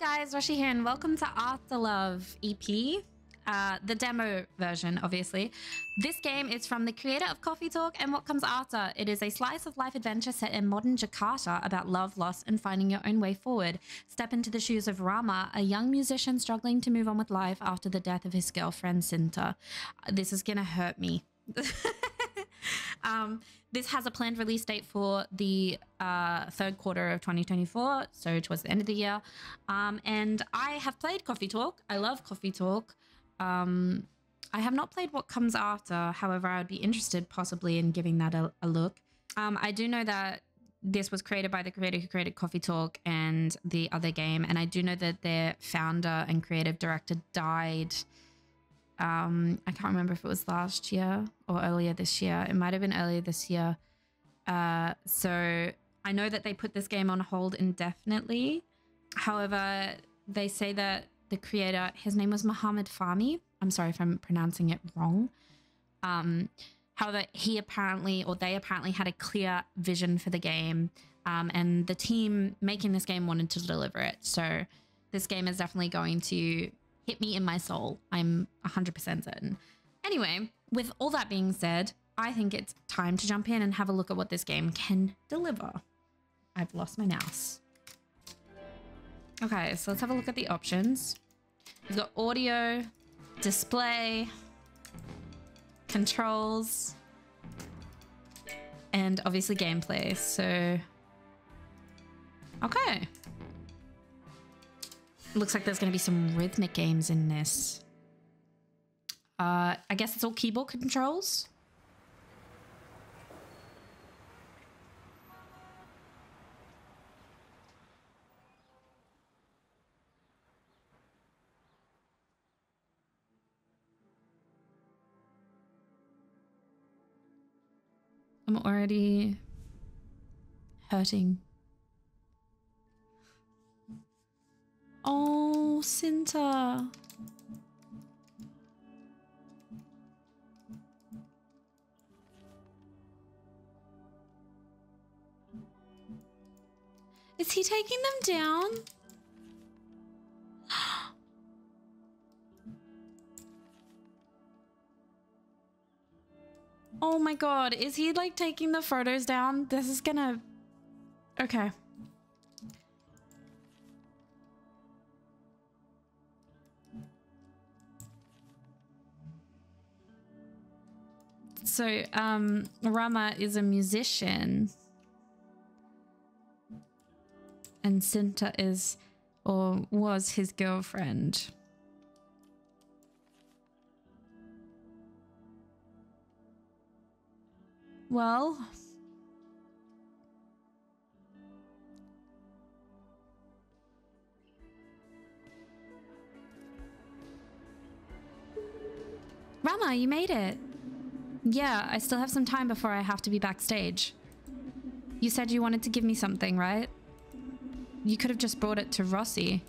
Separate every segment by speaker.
Speaker 1: guys, Roishie here, and welcome to Afterlove EP, uh, the demo version, obviously. This game is from the creator of Coffee Talk and What Comes After. It is a slice of life adventure set in modern Jakarta about love, loss, and finding your own way forward. Step into the shoes of Rama, a young musician struggling to move on with life after the death of his girlfriend, Cinta. This is gonna hurt me. um, this has a planned release date for the uh, third quarter of 2024, so towards the end of the year. Um, and I have played Coffee Talk. I love Coffee Talk. Um, I have not played what comes after. However, I would be interested possibly in giving that a, a look. Um, I do know that this was created by the creator who created Coffee Talk and the other game, and I do know that their founder and creative director died um i can't remember if it was last year or earlier this year. It might have been earlier this year. Uh so i know that they put this game on hold indefinitely. However they say that the creator his name was Mohammad Fahmi. I'm sorry if i'm pronouncing it wrong. Um however he apparently or they apparently had a clear vision for the game um, and the team making this game wanted to deliver it. So this game is definitely going to hit me in my soul. I'm 100% certain. Anyway, with all that being said, I think it's time to jump in and have a look at what this game can deliver. I've lost my mouse. Okay, so let's have a look at the options. We've got audio, display, controls, and obviously gameplay. So, okay. Looks like there's going to be some rhythmic games in this. Uh, I guess it's all keyboard controls. I'm already hurting. Oh, Cinta. Is he taking them down? Oh my god, is he like taking the photos down? This is gonna... Okay. So, um, Rama is a musician. And Cinta is, or was his girlfriend. Well... Rama, you made it. Yeah, I still have some time before I have to be backstage. You said you wanted to give me something, right? You could have just brought it to Rossi.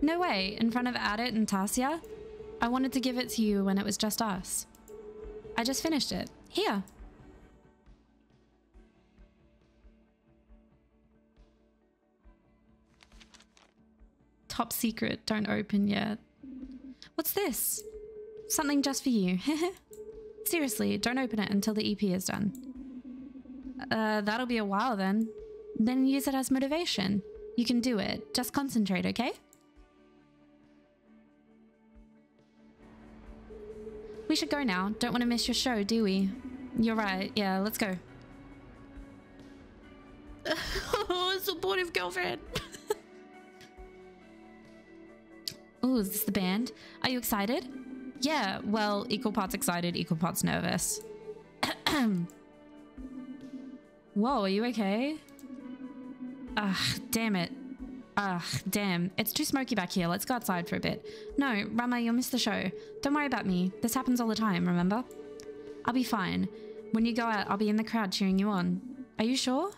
Speaker 1: No way, in front of Adit and Tasia? I wanted to give it to you when it was just us. I just finished it. Here. Top secret, don't open yet. What's this? Something just for you. Seriously, don't open it until the EP is done. Uh, that'll be a while then. Then use it as motivation. You can do it. Just concentrate, okay? We should go now. Don't want to miss your show, do we? You're right. Yeah, let's go. oh, supportive girlfriend. oh, is this the band? Are you excited? Yeah, well, equal parts excited, equal parts nervous. Whoa, are you okay? Ah, damn it. Ah, damn. It's too smoky back here. Let's go outside for a bit. No, Rama, you'll miss the show. Don't worry about me. This happens all the time, remember? I'll be fine. When you go out, I'll be in the crowd cheering you on. Are you sure?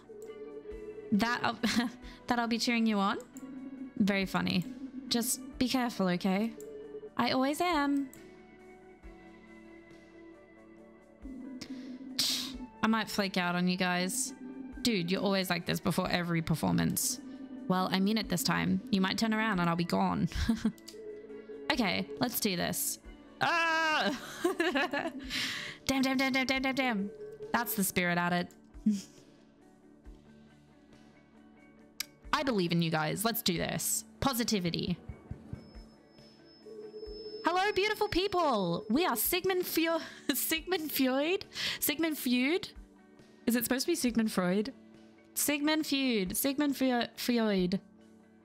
Speaker 1: That I'll, that I'll be cheering you on? Very funny. Just be careful, okay? I always am. I might flake out on you guys. Dude, you're always like this before every performance. Well, I mean it this time. You might turn around and I'll be gone. okay, let's do this. Ah! damn, damn, damn, damn, damn, damn, damn. That's the spirit Adit. I believe in you guys. Let's do this. Positivity. Hello, beautiful people. We are Sigmund Freud. Sigmund Freud? Sigmund Freud? Is it supposed to be Sigmund Freud? Sigmund Feud. Sigmund Freud.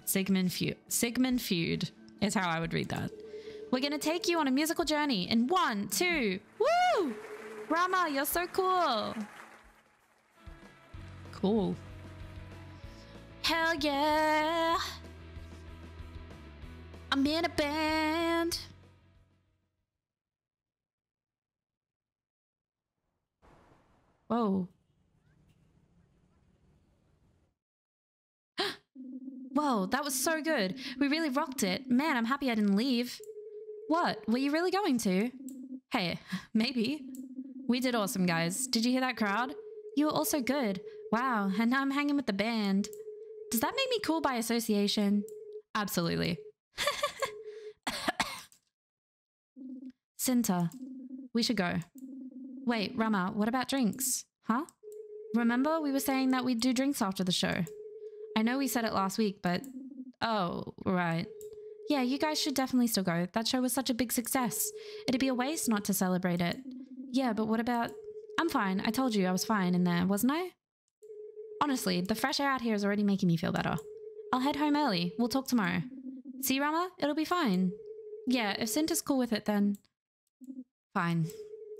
Speaker 1: Sigmund Feud. Sigmund Feud is how I would read that. We're going to take you on a musical journey in one, two, woo! Rama, you're so cool. Cool. Hell yeah. I'm in a band. Whoa. Whoa, that was so good. We really rocked it. Man, I'm happy I didn't leave. What? Were you really going to? Hey, maybe. We did awesome, guys. Did you hear that crowd? You were also good. Wow, and now I'm hanging with the band. Does that make me cool by association? Absolutely. Cinta, we should go. Wait, Rama, what about drinks? Huh? Remember we were saying that we'd do drinks after the show? I know we said it last week, but... Oh, right. Yeah, you guys should definitely still go. That show was such a big success. It'd be a waste not to celebrate it. Yeah, but what about... I'm fine. I told you I was fine in there, wasn't I? Honestly, the fresh air out here is already making me feel better. I'll head home early. We'll talk tomorrow. See, Rama? It'll be fine. Yeah, if Cinta's cool with it, then... Fine.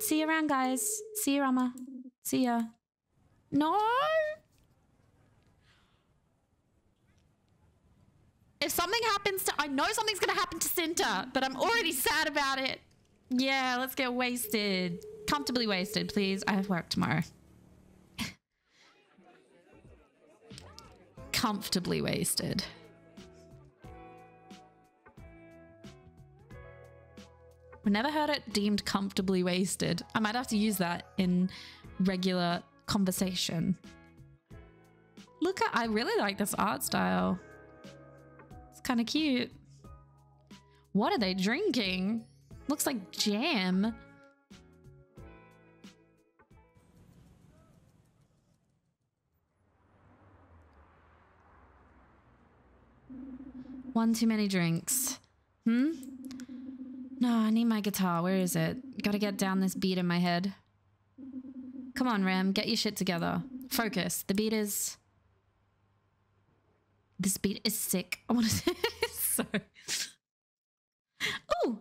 Speaker 1: See you around, guys. See you, Rama. See ya. No! If something happens to... I know something's going to happen to Cinta, but I'm already sad about it. Yeah, let's get wasted. Comfortably wasted, please. I have work tomorrow. Comfortably wasted. Never heard it deemed comfortably wasted. I might have to use that in regular conversation. Look at, I really like this art style. It's kind of cute. What are they drinking? Looks like jam. One too many drinks. Hmm? No, I need my guitar. Where is it? Gotta get down this beat in my head. Come on, Ram. Get your shit together. Focus. The beat is... This beat is sick. I want to so. Ooh.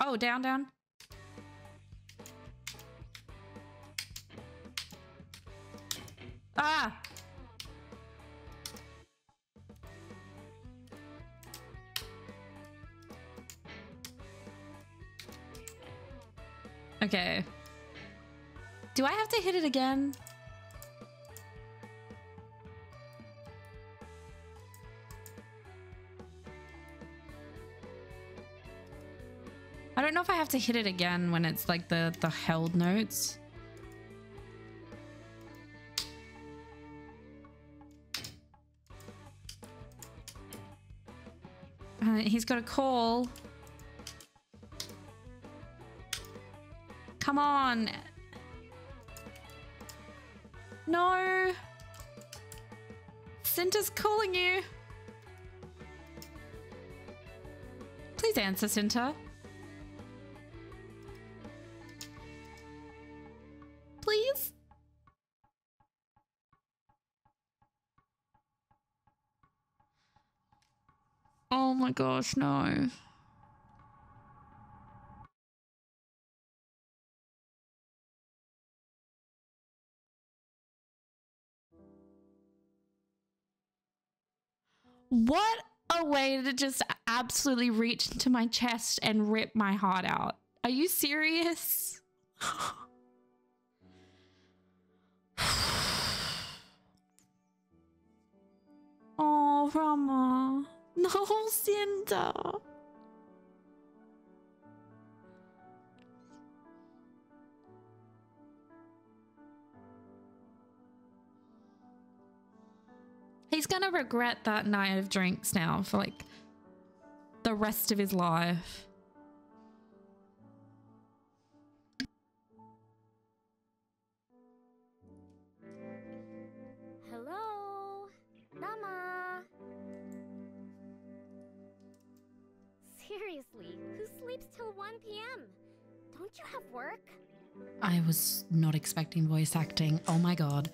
Speaker 1: Oh, down, down. Ah. Okay. Do I have to hit it again? I don't know if I have to hit it again when it's like the, the held notes. Uh, he's got a call. Come on. No. Cinta's calling you. Please answer, Cinta. please? Oh my gosh, no. What a way to just absolutely reach into my chest and rip my heart out. Are you serious? oh, Rama. No, Cinta. He's gonna regret that night of drinks now for like the rest of his life.
Speaker 2: Hello? Rama? Seriously, who sleeps till 1 p.m.? Don't you have work?
Speaker 1: I was not expecting voice acting. Oh my god.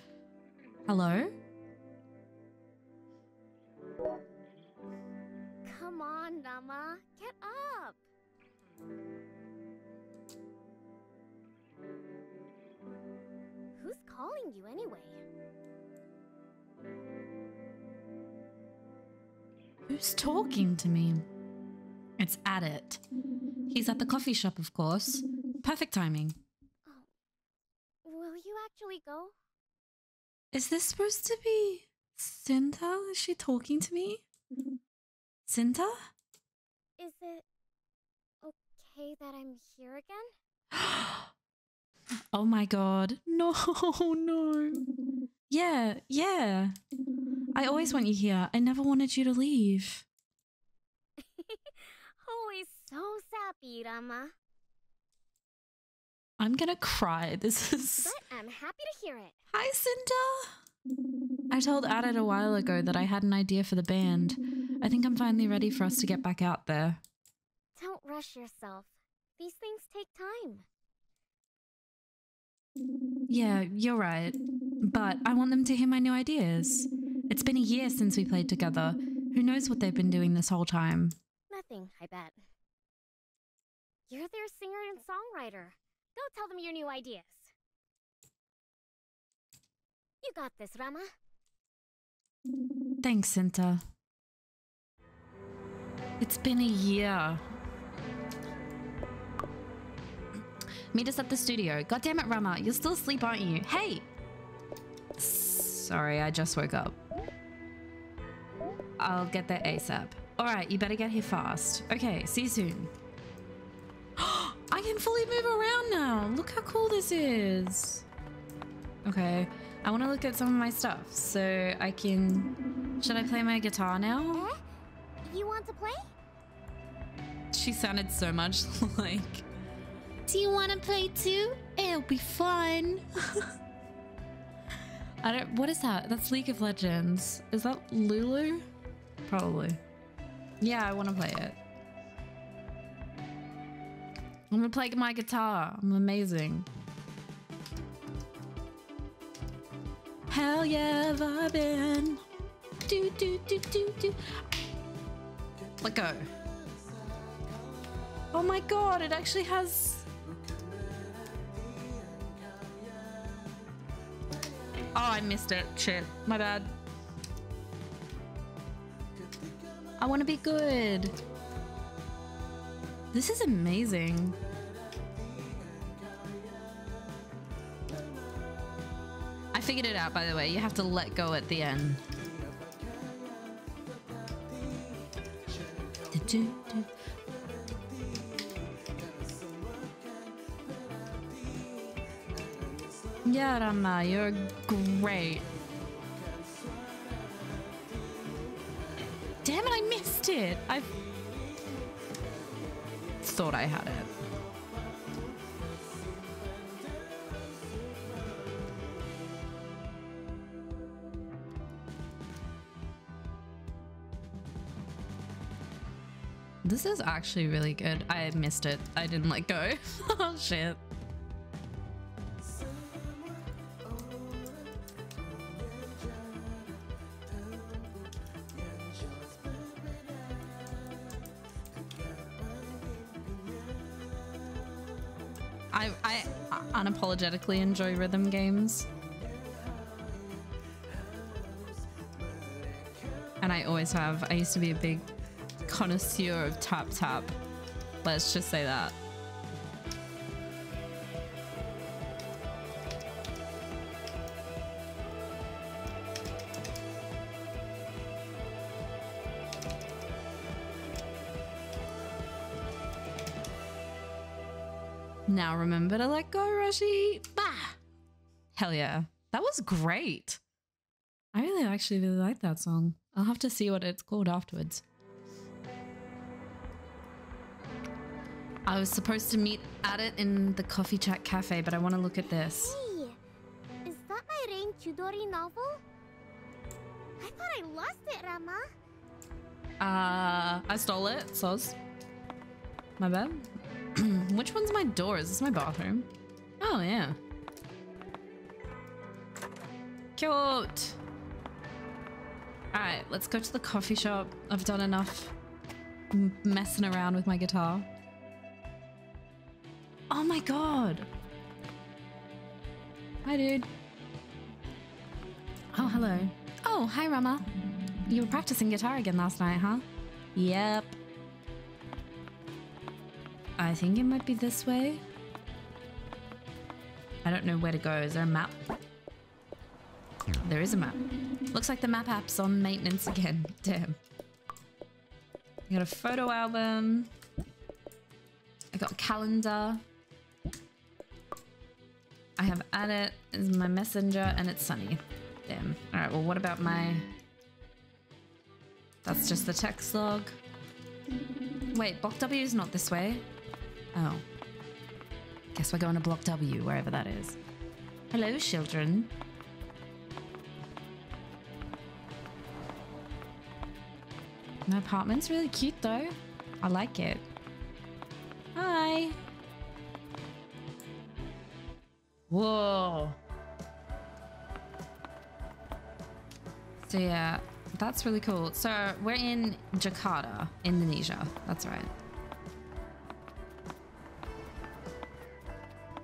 Speaker 1: Hello?
Speaker 2: On, Rama. Get up. Who's calling you anyway?
Speaker 1: Who's talking to me? It's Adit. He's at the coffee shop, of course. Perfect timing.
Speaker 2: Oh, will you actually go?
Speaker 1: Is this supposed to be Cinta? Is she talking to me? Cinta?
Speaker 2: Is it okay that I'm here again?
Speaker 1: oh my god. No, no. Yeah, yeah. I always want you here. I never wanted you to leave.
Speaker 2: Always so sappy, Rama.
Speaker 1: I'm gonna cry. This is.
Speaker 2: But I'm happy to hear it.
Speaker 1: Hi, Cinta. I told Adit a while ago that I had an idea for the band. I think I'm finally ready for us to get back out there.
Speaker 2: Don't rush yourself. These things take time.
Speaker 1: Yeah, you're right. But I want them to hear my new ideas. It's been a year since we played together. Who knows what they've been doing this whole time?
Speaker 2: Nothing, I bet. You're their singer and songwriter. Go tell them your new ideas. You got this, Rama.
Speaker 1: Thanks, Cinta. It's been a year. Meet us at the studio. God damn it, Rama. You're still asleep, aren't you? Hey! Sorry, I just woke up. I'll get there ASAP. Alright, you better get here fast. Okay, see you soon. I can fully move around now. Look how cool this is. Okay, I want to look at some of my stuff so I can. Should I play my guitar now?
Speaker 2: You want to play?
Speaker 1: She sounded so much like. Do you want to play too? It'll be fun. I don't. What is that? That's League of Legends. Is that Lulu? Probably. Yeah, I want to play it. I'm gonna play my guitar. I'm amazing. Hell yeah, vibing. Do do do do do. Let go. Oh my god, it actually has. Oh, I missed it. Shit. My bad. I want to be good. This is amazing. Figured it out, by the way. You have to let go at the end. Yeah, Rama, you're great. Damn it, I missed it. I thought I had it. This is actually really good. I missed it. I didn't let go. oh shit. I, I unapologetically enjoy rhythm games. And I always have. I used to be a big connoisseur of tap tap. Let's just say that. Now remember to let go, Roishie. Bah! Hell yeah. That was great. I really actually really like that song. I'll have to see what it's called afterwards. I was supposed to meet Adit in the coffee chat cafe, but I want to look at this.
Speaker 2: Hey, is that my Rain Chudori novel? I thought I lost it, Rama.
Speaker 1: Uh, I stole it, soz. My bad. Which one's my door? Is this my bathroom? Oh, yeah. Cute. Alright, let's go to the coffee shop. I've done enough messing around with my guitar. Oh my god. Hi, dude. Oh, hello. Oh, hi, Rama. You were practicing guitar again last night, huh? Yep. I think it might be this way. I don't know where to go. Is there a map? There is a map. Looks like the map app's on maintenance again. Damn. I got a photo album. I got a calendar. I have added as my messenger and it's sunny. Damn. Alright, well what about my... That's just the text log. Wait, block W is not this way. Oh. Guess we're going to block W, wherever that is. Hello, children. My apartment's really cute though. I like it. Hi. Whoa. So yeah, that's really cool. So we're in Jakarta, Indonesia. That's right.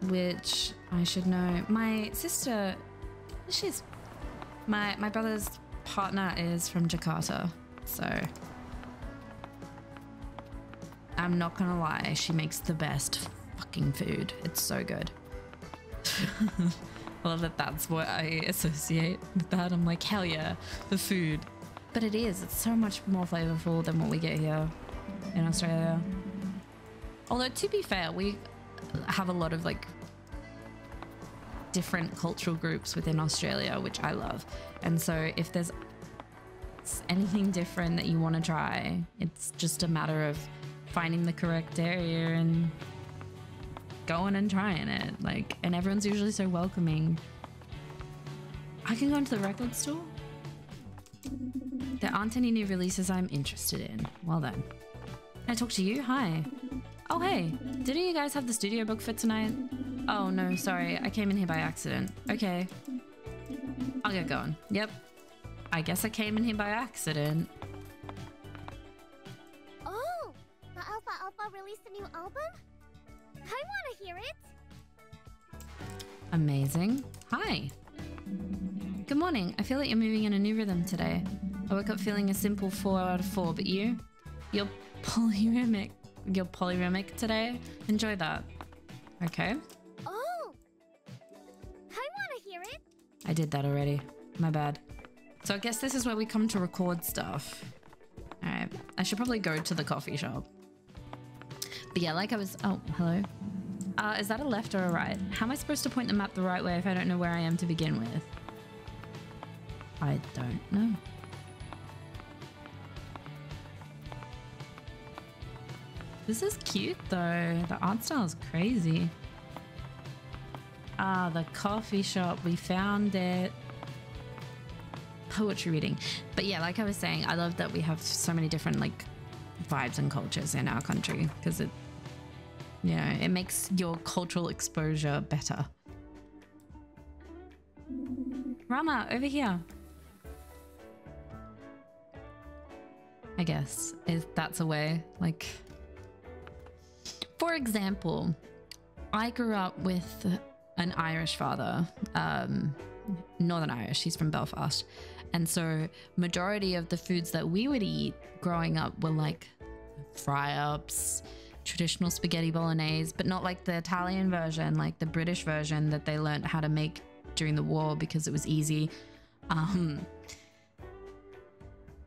Speaker 1: Which I should know. My sister, she's my my brother's partner is from Jakarta, so I'm not gonna lie, she makes the best fucking food. It's so good. Love that that's what I associate with that. I'm like, hell yeah, the food. But it is, it's so much more flavorful than what we get here in Australia. Although, to be fair, we have a lot of like different cultural groups within Australia, which I love. And so, if there's anything different that you want to try, it's just a matter of finding the correct area and going and trying it. Like, and everyone's usually so welcoming. I can go into the record store. There aren't any new releases I'm interested in. Well then. Can I talk to you? Hi. Oh hey, didn't you guys have the studio book for tonight? Oh no, sorry, I came in here by accident. Okay. I'll get going. Yep. I guess I came in here by accident.
Speaker 2: Oh, the Alpha Alpha released a new album? Want to hear it.
Speaker 1: Amazing. Hi. Good morning. I feel like you're moving in a new rhythm today. I woke up feeling a simple 4 out of 4, but you? You're polyrhythmic. You're polyrhythmic today? Enjoy that. Okay.
Speaker 2: Oh, I want to hear it.
Speaker 1: I did that already. My bad. So I guess this is where we come to record stuff. Alright. I should probably go to the coffee shop. But yeah, like I was... Oh, hello. Uh, is that a left or a right? How am I supposed to point the map the right way if I don't know where I am to begin with? I don't know. This is cute though. The art style is crazy. Ah, the coffee shop. We found it. Poetry reading. But yeah, like I was saying, I love that we have so many different like vibes and cultures in our country because it, you know, it makes your cultural exposure better. Rama, over here. I guess if that's a way. Like, for example, I grew up with an Irish father, um, Northern Irish. He's from Belfast, and so majority of the foods that we would eat growing up were like fry ups, traditional spaghetti bolognese, but not like the Italian version, like the British version that they learned how to make during the war because it was easy. Um,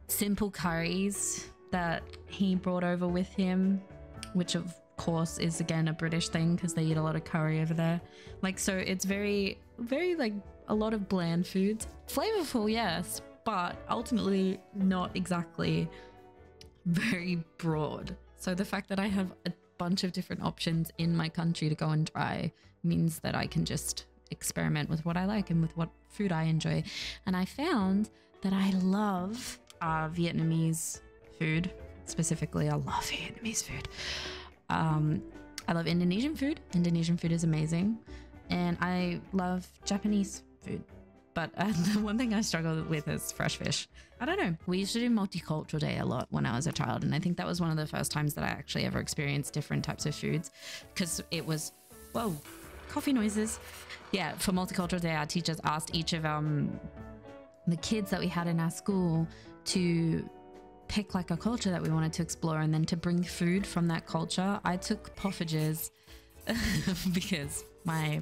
Speaker 1: simple curries that he brought over with him, which of course is again a British thing because they eat a lot of curry over there. Like, so it's very, very like a lot of bland foods. Flavorful, yes, but ultimately not exactly very broad. So the fact that I have a bunch of different options in my country to go and try means that I can just experiment with what I like and with what food I enjoy. And I found that I love uh, Vietnamese food. Specifically, I love Vietnamese food. Um, I love Indonesian food. Indonesian food is amazing. And I love Japanese food. But uh, the one thing I struggle with is fresh fish. I don't know. We used to do multicultural day a lot when I was a child. And I think that was one of the first times that I actually ever experienced different types of foods because it was, whoa, coffee noises. Yeah, for multicultural day, our teachers asked each of um, the kids that we had in our school to pick like a culture that we wanted to explore and then to bring food from that culture. I took poffertjes because my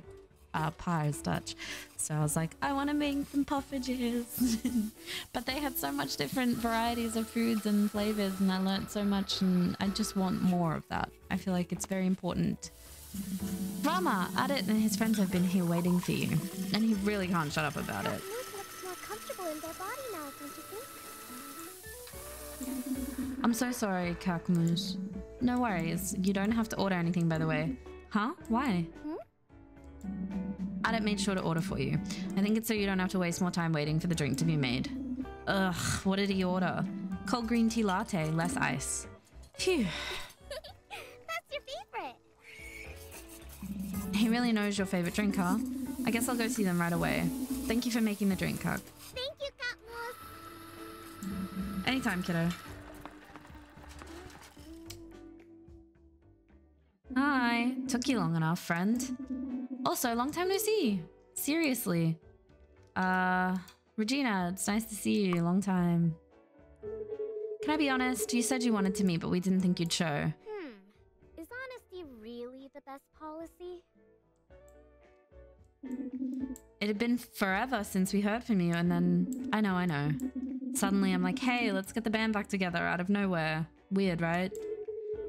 Speaker 1: uh, pa Dutch. So I was like, I want to make some poffertjes. but they had so much different varieties of foods and flavors, and I learned so much, and I just want more of that. I feel like it's very important. Rama, Adit and his friends have been here waiting for you, and he really can't shut up about it. I'm so sorry, Kakmoose. No worries. You don't have to order anything, by the way. Huh? Why? Adit make sure to order for you. I think it's so you don't have to waste more time waiting for the drink to be made. Ugh, what did he order? Cold green tea latte, less ice. Phew.
Speaker 2: That's your favorite.
Speaker 1: He really knows your favorite drink, huh? I guess I'll go see them right away. Thank you for making the drink, Kak.
Speaker 2: Thank you, Katmos.
Speaker 1: Anytime, kiddo. Hi. Took you long enough, friend. Also, long time no see. Seriously. Uh, Regina, it's nice to see you. Long time. Can I be honest? You said you wanted to meet, but we didn't think you'd show.
Speaker 2: Hmm. Is honesty really the best policy?
Speaker 1: It had been forever since we heard from you, and then I know, I know. Suddenly I'm like, hey, let's get the band back together out of nowhere. Weird, right?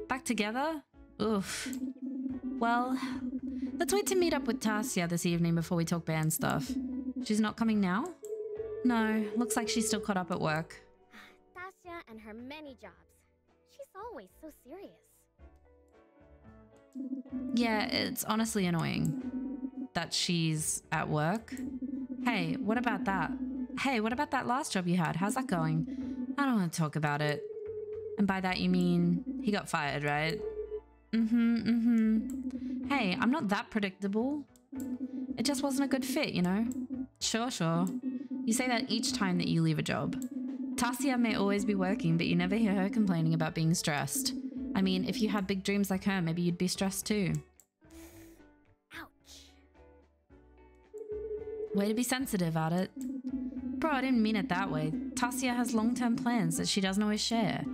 Speaker 1: Back together? Oof. Well, let's wait to meet up with Tasia this evening before we talk band stuff. She's not coming now? No, looks like she's still caught up at work.
Speaker 2: Tasia and her many jobs. She's always so serious.
Speaker 1: Yeah, it's honestly annoying that she's at work. Hey, what about that? Hey, what about that last job you had? How's that going? I don't want to talk about it. And by that you mean he got fired, right? Mm-hmm, mm-hmm. Hey, I'm not that predictable. It just wasn't a good fit, you know? Sure, sure. You say that each time that you leave a job. Tasia may always be working, but you never hear her complaining about being stressed. I mean, if you had big dreams like her, maybe you'd be stressed too.
Speaker 2: Ouch.
Speaker 1: Way to be sensitive Adit. Bro, I didn't mean it that way. Tasia has long term plans that she doesn't always share.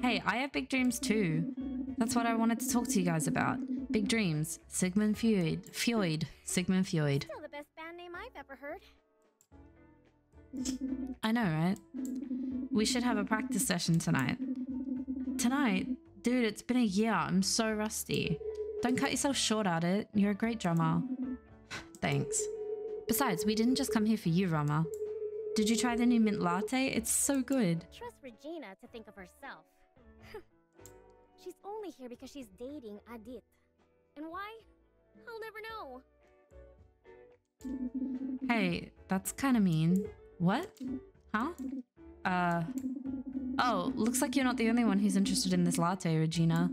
Speaker 1: Hey, I have big dreams too. That's what I wanted to talk to you guys about. Big dreams. Sigmund Freud. Freud. Sigmund Freud.
Speaker 2: Still the best band name I've ever heard.
Speaker 1: I know, right? We should have a practice session tonight. Tonight? Dude, it's been a year. I'm so rusty. Don't cut yourself short Adit. You're a great drummer. Thanks. Besides, we didn't just come here for you, Rama. Did you try the new mint latte? It's so good.
Speaker 2: Trust Regina to think of herself. She's only here because she's dating Adit. And why? I'll never know.
Speaker 1: Hey, that's kind of mean. What? Huh? Uh. Oh, looks like you're not the only one who's interested in this latte, Regina.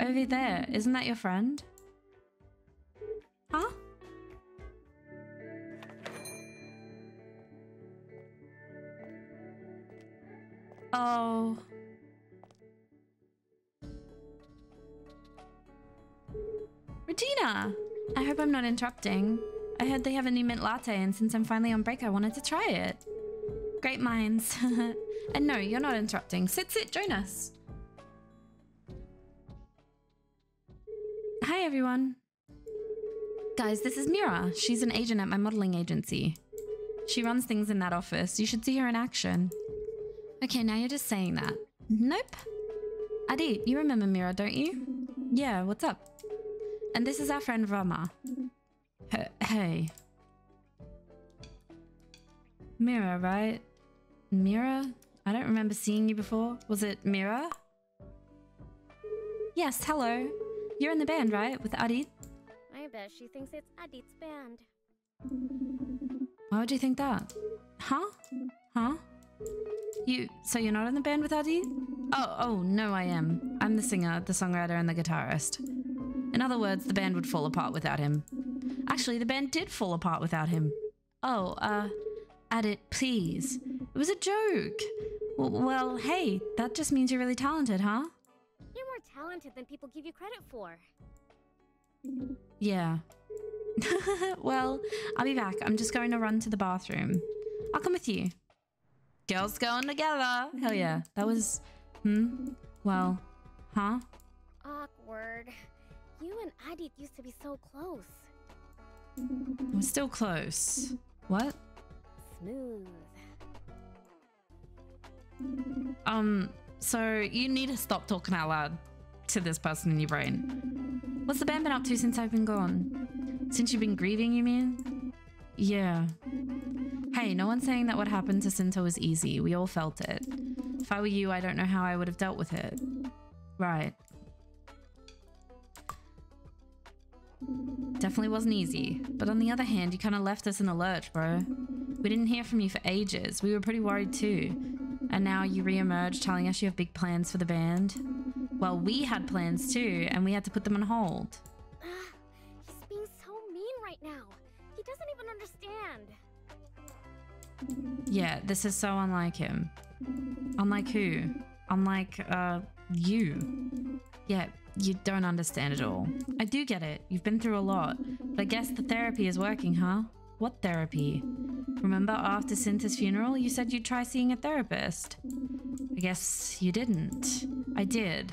Speaker 1: Over there, isn't that your friend? Huh? Oh. Regina! I hope I'm not interrupting. I heard they have a new mint latte, and since I'm finally on break, I wanted to try it. Great minds. and no, you're not interrupting. Sit, sit, join us. Hi, everyone. Guys, this is Mira. She's an agent at my modeling agency. She runs things in that office. You should see her in action. Okay, now you're just saying that. Nope. Adi, you remember Mira, don't you? Yeah, what's up? And this is our friend Rama. Hey. Mira, right? Mira? I don't remember seeing you before. Was it Mira? Yes, hello. You're in the band, right? With Adit?
Speaker 2: I bet she thinks it's Adit's band.
Speaker 1: Why would you think that? Huh? Huh? You, so you're not in the band with Adit? Oh, oh, no, I am. I'm the singer, the songwriter, and the guitarist. In other words, the band would fall apart without him. Actually, the band did fall apart without him. Oh, uh, Adit, please. It was a joke. W- well, hey, that just means you're really talented, huh?
Speaker 2: You're more talented than people give you credit for.
Speaker 1: Yeah. well, I'll be back. I'm just going to run to the bathroom. I'll come with you. Girls going together. Hell yeah. That was. Hmm? Well, huh?
Speaker 2: Awkward. You and Adit used to be so close.
Speaker 1: We're still close. What?
Speaker 2: Smooth.
Speaker 1: Um, so you need to stop talking out loud to this person in your brain. What's the band been up to since I've been gone? Since you've been grieving, you mean? Yeah. Hey, no one's saying that what happened to Cinta was easy. We all felt it. If I were you, I don't know how I would have dealt with it. Right. Definitely wasn't easy. But on the other hand, you kind of left us in the lurch, bro. We didn't hear from you for ages. We were pretty worried too. And now you re-emerge telling us you have big plans for the band. Well, we had plans too, and we had to put them on hold.
Speaker 2: Ah, he's being so mean right now. He doesn't even understand.
Speaker 1: Yeah, this is so unlike him. Unlike who? Unlike, uh, you. Yeah, you don't understand it all. I do get it. You've been through a lot. But I guess the therapy is working, huh? What therapy? Remember after Cinta's funeral, you said you'd try seeing a therapist? I guess you didn't. I did.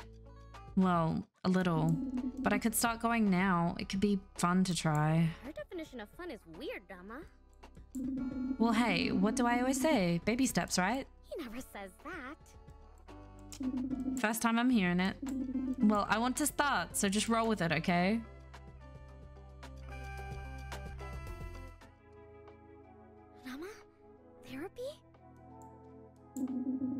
Speaker 1: Well, a little. But I could start going now. It could be fun to try.
Speaker 2: Her definition of fun is weird, Rama.
Speaker 1: Well, hey, what do I always say? Baby steps, right?
Speaker 2: He never says that.
Speaker 1: First time I'm hearing it. Well, I want to start, so just roll with it, okay?
Speaker 2: Rama? Therapy?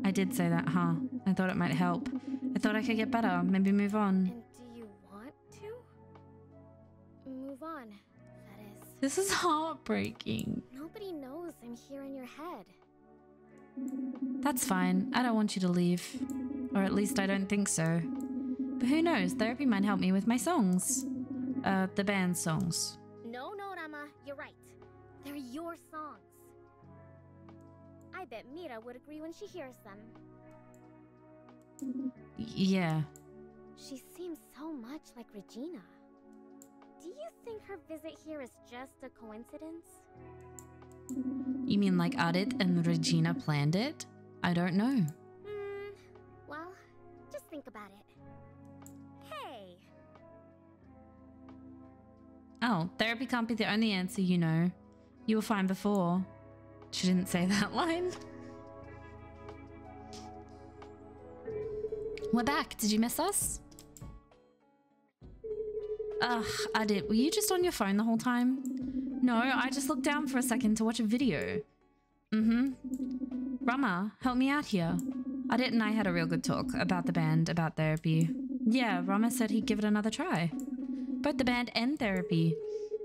Speaker 1: I did say that, huh? I thought it might help. I thought I could get better, maybe move on.
Speaker 2: And do you want to? Move on, that is.
Speaker 1: This is heartbreaking.
Speaker 2: Nobody knows I'm here in your head.
Speaker 1: That's fine. I don't want you to leave. Or at least I don't think so. But who knows? Therapy might help me with my songs. Uh, the band songs.
Speaker 2: No, no, Rama, you're right. They're your songs. I bet Mira would agree when she hears them.
Speaker 1: Yeah.
Speaker 2: She seems so much like Regina. Do you think her visit here is just a coincidence?
Speaker 1: You mean like Adit and Regina planned it? I don't know.
Speaker 2: Hmm, well, just think about it. Hey!
Speaker 1: Oh, therapy can't be the only answer, you know. You were fine before. She didn't say that line. We're back. Did you miss us? Ugh, Adit, were you just on your phone the whole time? No, I just looked down for a second to watch a video. Mm-hmm. Rama, help me out here. Adit and I had a real good talk about the band, about therapy. Yeah, Rama said he'd give it another try. Both the band and therapy.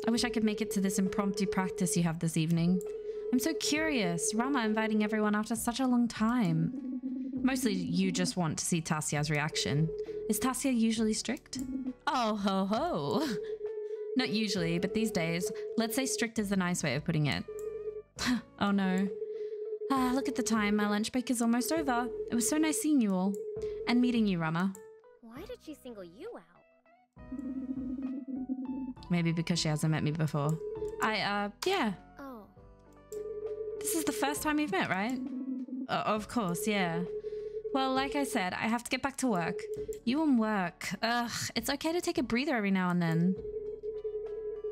Speaker 1: I wish I could make it to this impromptu practice you have this evening. I'm so curious. Rama inviting everyone after such a long time. Mostly you just want to see Tasia's reaction. Is Tasia usually strict? Oh ho ho. Not usually, but these days, let's say strict is the nice way of putting it. oh no. Ah, look at the time. My lunch break is almost over. It was so nice seeing you all. And meeting you, Rama.
Speaker 2: Why did she single you out?
Speaker 1: Maybe because she hasn't met me before. I, uh, yeah.
Speaker 2: Oh,
Speaker 1: This is the first time we've met, right? Uh, of course, yeah. Well, like I said, I have to get back to work. You and work. Ugh, it's okay to take a breather every now and then.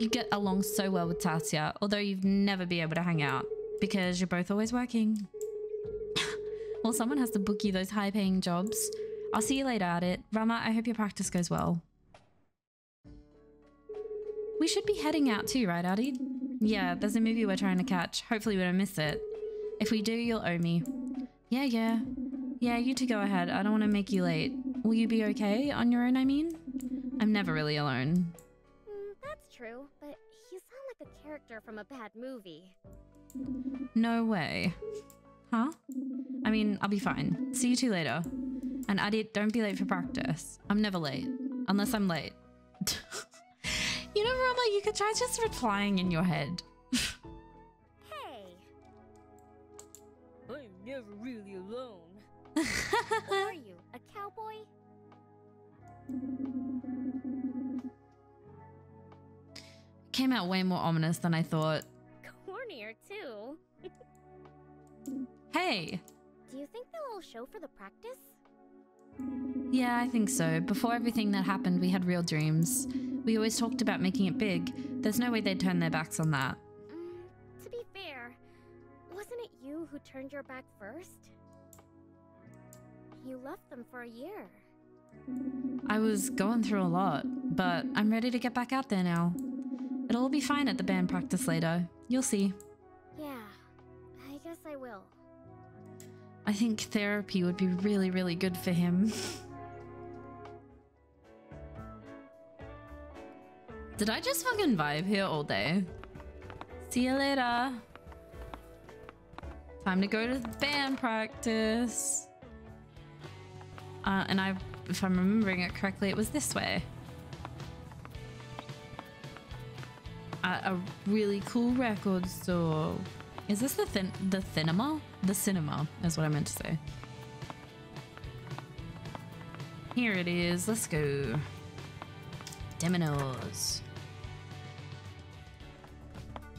Speaker 1: You get along so well with Tasia, although you'd never be able to hang out because you're both always working. well, someone has to book you those high paying jobs. I'll see you later Adit. Rama, I hope your practice goes well. We should be heading out too, right, Adi? Yeah, there's a movie we're trying to catch. Hopefully we don't miss it. If we do, you'll owe me. Yeah, yeah. Yeah, you two go ahead. I don't want to make you late. Will you be okay on your own, I mean? I'm never really alone.
Speaker 2: That's true, but you sound like a character from a bad movie.
Speaker 1: No way. Huh? I mean, I'll be fine. See you two later. And Adit, don't be late for practice. I'm never late. Unless I'm late. you know, Rama, you could try just replying in your head.
Speaker 2: Hey! I'm never really alone. what are you, a cowboy?
Speaker 1: Came out way more ominous than I thought.
Speaker 2: Cornier, too.
Speaker 1: Hey!
Speaker 2: Do you think they'll show for the practice?
Speaker 1: Yeah, I think so. Before everything that happened, we had real dreams. We always talked about making it big. There's no way they'd turn their backs on that.
Speaker 2: Mm, to be fair, wasn't it you who turned your back first? You left them for a year.
Speaker 1: I was going through a lot, but I'm ready to get back out there now. It'll all be fine at the band practice later. You'll see.
Speaker 2: Yeah, I guess I will.
Speaker 1: I think therapy would be really, really good for him. Did I just fucking vibe here all day? See you later. Time to go to band practice. Uh, and I, if I'm remembering it correctly, it was this way. At a really cool record store. Is this the thin the cinema? The cinema is what I meant to say. Here it is. Let's go. Dominoes.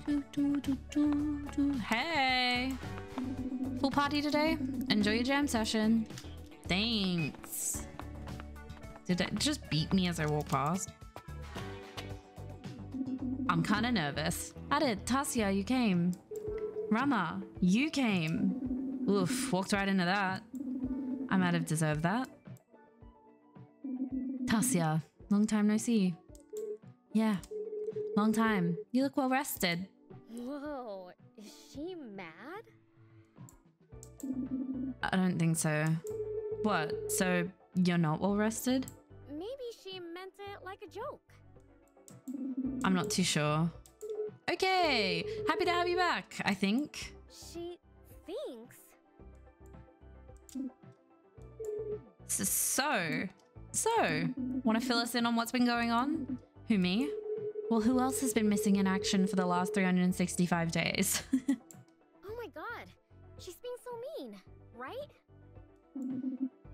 Speaker 1: Do, do, do, do, do. Hey! Pool party today? Enjoy your jam session. Thanks. Did it just beat me as I walk past? I'm kind of nervous. Adit, Tasia, you came. Rama, you came. Oof, walked right into that. I might have deserved that. Tasia, long time no see. Yeah, long time. You look well rested.
Speaker 2: Whoa, is she mad?
Speaker 1: I don't think so. What? So you're not well rested?
Speaker 2: Maybe she meant it like a joke.
Speaker 1: I'm not too sure. Okay, happy to have you back, I think.
Speaker 2: She thinks.
Speaker 1: So, so, want to fill us in on what's been going on? Who, me? Well, who else has been missing in action for the last 365 days?
Speaker 2: Oh my god, she's being so mean, right?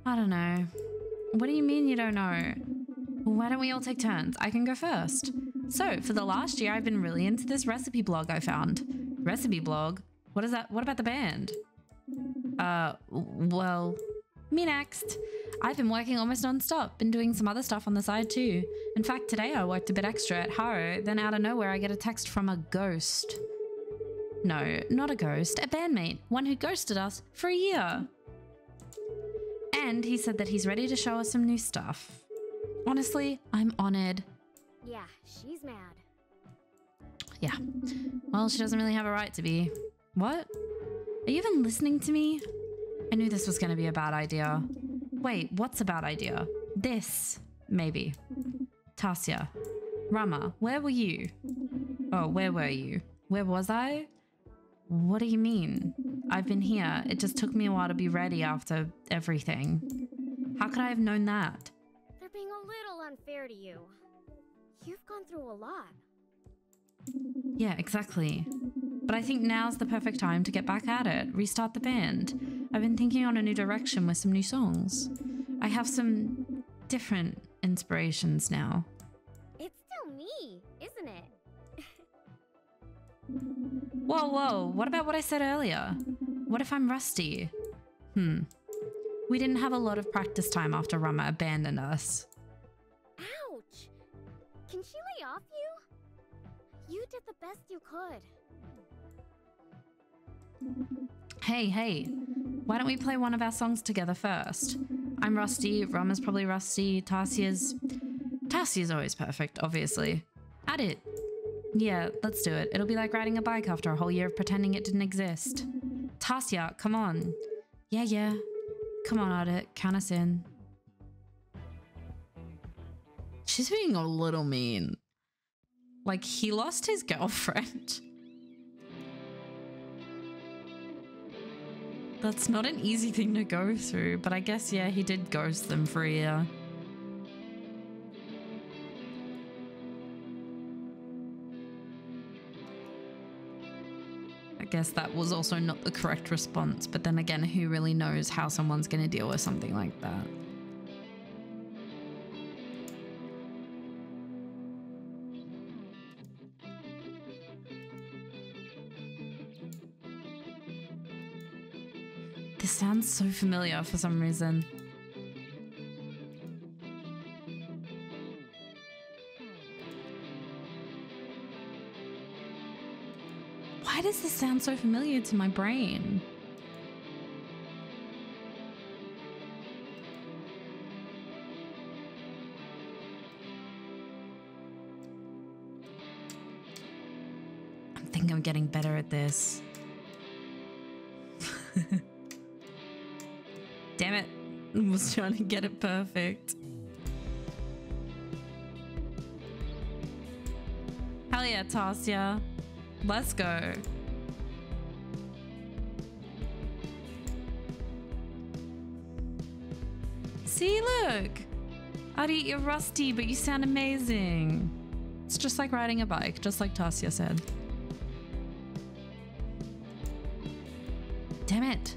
Speaker 1: I don't know. What do you mean you don't know? Why don't we all take turns? I can go first. So, for the last year, I've been really into this recipe blog I found. Recipe blog? What is that? What about the band? Uh, well, me next. I've been working almost non-stop, been doing some other stuff on the side too. In fact, today I worked a bit extra at Haro, then out of nowhere I get a text from a ghost. No, not a ghost, a bandmate, one who ghosted us for a year. And he said that he's ready to show us some new stuff. Honestly, I'm honored.
Speaker 2: Yeah, she's mad.
Speaker 1: Yeah. Well, she doesn't really have a right to be. What? Are you even listening to me? I knew this was going to be a bad idea. Wait, what's a bad idea? This, maybe. Tasia. Rama, where were you? Oh, where were you? Where was I? What do you mean? I've been here. It just took me a while to be ready after everything. How could I have known that?
Speaker 2: They're being a little unfair to you. You've gone through a lot.
Speaker 1: Yeah, exactly. But I think now's the perfect time to get back at it, restart the band. I've been thinking on a new direction with some new songs. I have some different inspirations now.
Speaker 2: It's still me, isn't it?
Speaker 1: Whoa, whoa, what about what I said earlier? What if I'm rusty? Hmm. We didn't have a lot of practice time after Rama abandoned us.
Speaker 2: Best you could.
Speaker 1: Hey, hey, why don't we play one of our songs together first? I'm rusty, Rama's probably rusty, Tasia's. Tasia's always perfect, obviously. Adit. Yeah, let's do it. It'll be like riding a bike after a whole year of pretending it didn't exist. Tasia, come on. Yeah, yeah. Come on, Adit. Count us in. She's being a little mean. Like, he lost his girlfriend. That's not an easy thing to go through, but I guess, yeah, he did ghost them for a year. I guess that was also not the correct response, but then again, who really knows how someone's going to deal with something like that? This sounds so familiar for some reason. Why does this sound so familiar to my brain? I think I'm getting better at this. Was trying to get it perfect. Hell yeah, Tasia. Let's go. See, look. Adit, you're rusty, but you sound amazing. It's just like riding a bike, just like Tasia said. Damn it.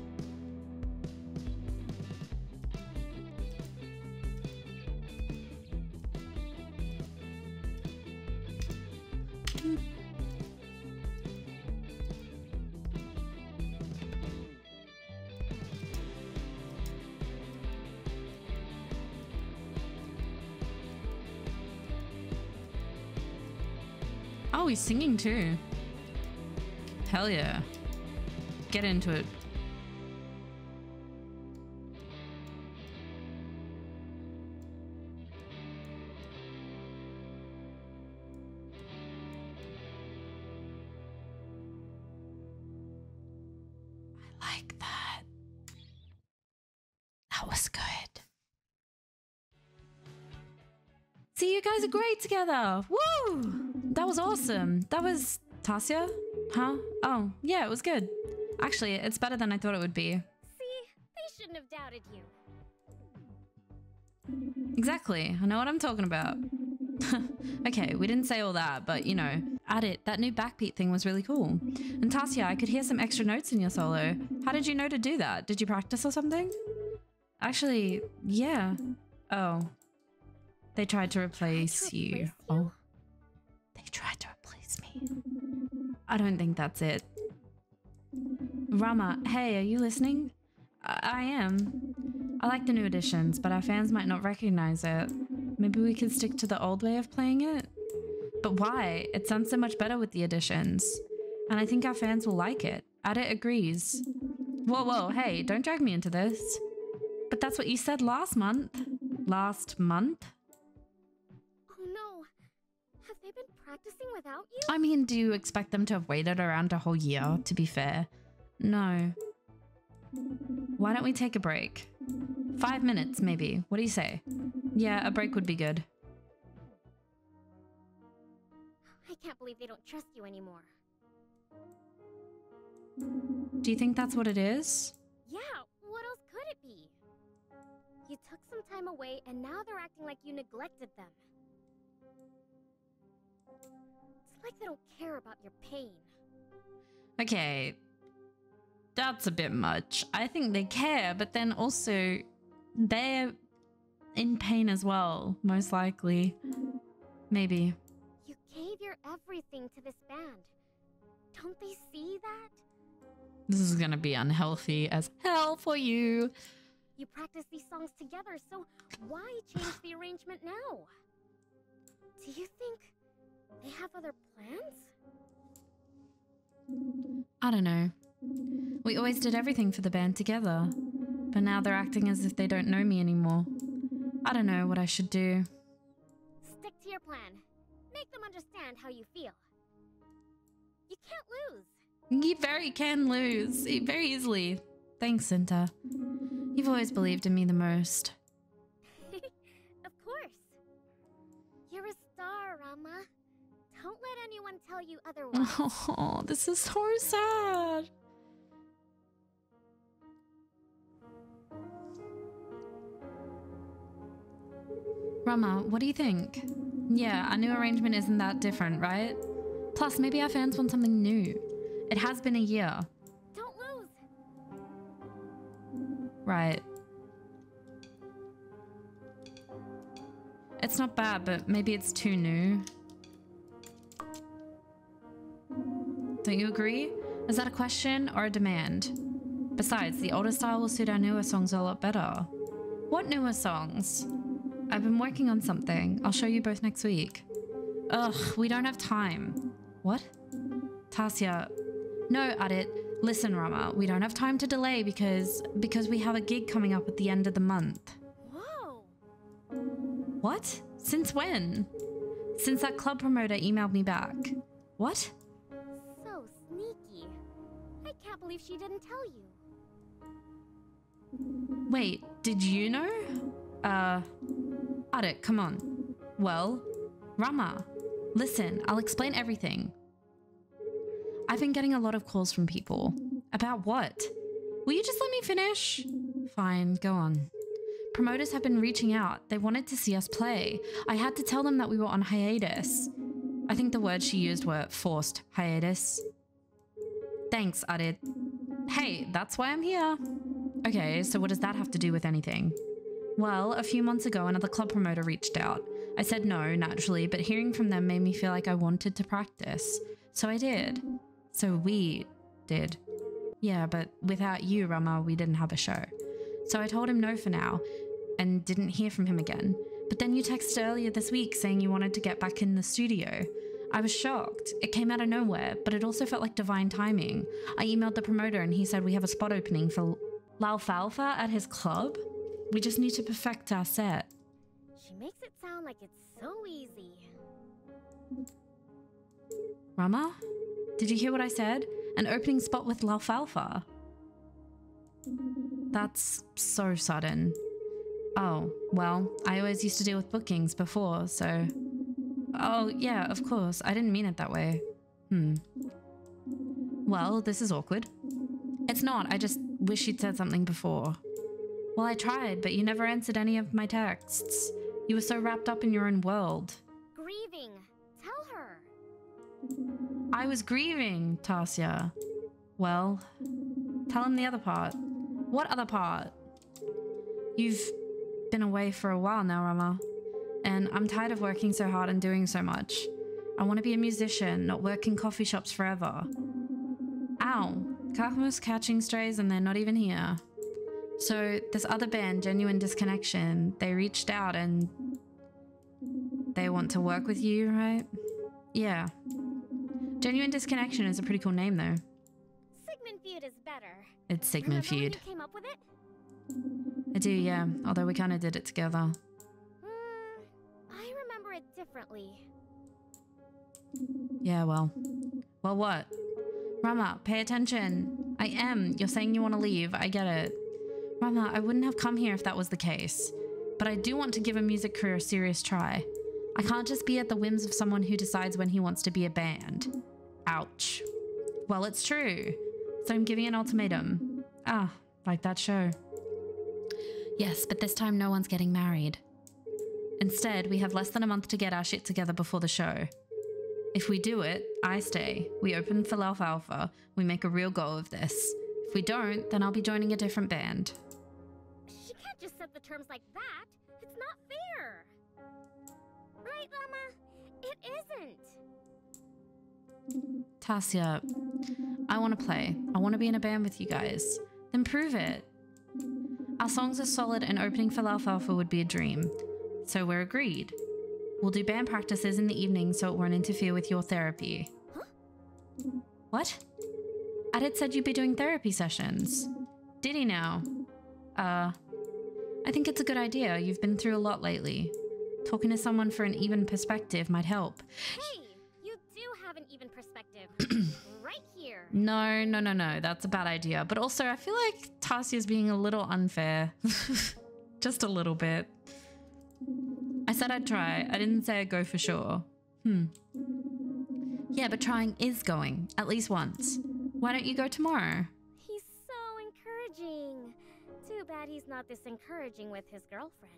Speaker 1: Singing too. Hell yeah. Get into it. I like that. That was good. See, you guys are great together. Woo! That was awesome. That was Tasia? Huh? Oh, yeah, it was good. Actually, it's better than I thought it would be.
Speaker 2: See? They shouldn't have doubted you.
Speaker 1: Exactly. I know what I'm talking about. okay, we didn't say all that, but you know, Adit, that new backbeat thing was really cool. And Tasia, I could hear some extra notes in your solo. How did you know to do that? Did you practice or something? Actually, yeah. Oh. They tried to replace you.
Speaker 2: replace you?
Speaker 1: Oh. Tried to replace me. I don't think that's it. Rama, hey, are you listening? I, I am. I like the new additions, but our fans might not recognize it. Maybe we could stick to the old way of playing it? But why? It sounds so much better with the additions. And I think our fans will like it. Adit agrees. Whoa, whoa, hey, don't drag me into this. But that's what you said last month. Last month?
Speaker 2: Practicing without you?
Speaker 1: I mean, do you expect them to have waited around a whole year, to be fair? No. Why don't we take a break? Five minutes, maybe. What do you say? Yeah, a break would be good.
Speaker 2: I can't believe they don't trust you anymore.
Speaker 1: Do you think that's what it is?
Speaker 2: Yeah, what else could it be? You took some time away and now they're acting like you neglected them. Like they don't care about your pain.
Speaker 1: Okay. That's a bit much. I think they care, but then also they're in pain as well, most likely. Maybe.
Speaker 2: You gave your everything to this band. Don't they see that?
Speaker 1: This is gonna be unhealthy as hell for you.
Speaker 2: You practice these songs together, so why change the arrangement now? Do you think they have other plans?
Speaker 1: I don't know. We always did everything for the band together, but now they're acting as if they don't know me anymore. I don't know what I should do.
Speaker 2: Stick to your plan. Make them understand how you feel. You can't lose.
Speaker 1: You very can lose very easily. Thanks, Cinta. You've always believed in me the most.
Speaker 2: of course. You're a star, Rama. Don't let anyone tell you otherwise.
Speaker 1: Oh, this is so sad. Rama, what do you think? Yeah, our new arrangement isn't that different, right? Plus, maybe our fans want something new. It has been a year.
Speaker 2: Don't lose.
Speaker 1: Right. It's not bad, but maybe it's too new. Don't you agree? Is that a question or a demand? Besides, the older style will suit our newer songs a lot better. What newer songs? I've been working on something. I'll show you both next week. Ugh, we don't have time. What? Tasia. No, Adit. Listen, Rama, we don't have time to delay because because we have a gig coming up at the end of the month.
Speaker 2: Whoa.
Speaker 1: What? Since when? Since that club promoter emailed me back. What?
Speaker 2: Can't believe she didn't tell you.
Speaker 1: Wait, did you know? Uh, Adit, come on. Well, Rama, listen, I'll explain everything. I've been getting a lot of calls from people. About what? Will you just let me finish? Fine, go on. Promoters have been reaching out. They wanted to see us play. I had to tell them that we were on hiatus. I think the words she used were forced hiatus. Thanks, Adit. Hey, that's why I'm here. Okay, so what does that have to do with anything? Well, a few months ago, another club promoter reached out. I said no, naturally, but hearing from them made me feel like I wanted to practice. So I did. So we did. Yeah, but without you, Rama, we didn't have a show. So I told him no for now and didn't hear from him again. But then you texted earlier this week saying you wanted to get back in the studio. I was shocked. It came out of nowhere, but it also felt like divine timing. I emailed the promoter and he said we have a spot opening for Alfalfa at his club. We just need to perfect our set.
Speaker 2: She makes it sound like it's so easy.
Speaker 1: Rama? Did you hear what I said? An opening spot with Alfalfa. That's so sudden. Oh, well, I always used to deal with bookings before, so. Oh, yeah, of course. I didn't mean it that way. Hmm. Well, this is awkward. It's not, I just wish you'd said something before. Well, I tried, but you never answered any of my texts. You were so wrapped up in your own world.
Speaker 2: Grieving. Tell her.
Speaker 1: I was grieving, Tasia. Well, tell him the other part. What other part? You've been away for a while now, Rama. And I'm tired of working so hard and doing so much. I want to be a musician, not work in coffee shops forever. Ow. Kakuma's catching strays and they're not even here. So this other band, Genuine Disconnection, they reached out and they want to work with you, right? Yeah. Genuine Disconnection is a pretty cool name though.
Speaker 2: Sigmund Feud is better.
Speaker 1: It's Sigmund
Speaker 2: Remember
Speaker 1: Feud.
Speaker 2: came up with it?
Speaker 1: I do, yeah. Although we kind of did it together.
Speaker 2: Differently.
Speaker 1: Yeah, well. Well, what? Rama, pay attention. I am. You're saying you want to leave. I get it. Rama, I wouldn't have come here if that was the case. But I do want to give a music career a serious try. I can't just be at the whims of someone who decides when he wants to be a band. Ouch. Well, it's true. So I'm giving an ultimatum. Ah, like that show. Yes, but this time no one's getting married. Instead, we have less than a month to get our shit together before the show. If we do it, I stay. We open for Alfalfa. We make a real go of this. If we don't, then I'll be joining a different band.
Speaker 2: She can't just set the terms like that. It's not fair. Right, Rama? It isn't.
Speaker 1: Tasia, I want to play. I want to be in a band with you guys. Then prove it. Our songs are solid, and opening for Alfalfa would be a dream. So we're agreed. We'll do band practices in the evening so it won't interfere with your therapy. What? Adit said you'd be doing therapy sessions. Did he now? Uh, I think it's a good idea. You've been through a lot lately. Talking to someone for an even perspective might help.
Speaker 2: Hey, you do have an even perspective. right here.
Speaker 1: No, no, no, no. That's a bad idea. But also, I feel like Tasia's being a little unfair. Just a little bit. I said I'd try. I didn't say I'd go for sure. Hmm. Yeah, but trying is going. At least once. Why don't you go tomorrow?
Speaker 2: He's so encouraging. Too bad he's not this encouraging with his girlfriend.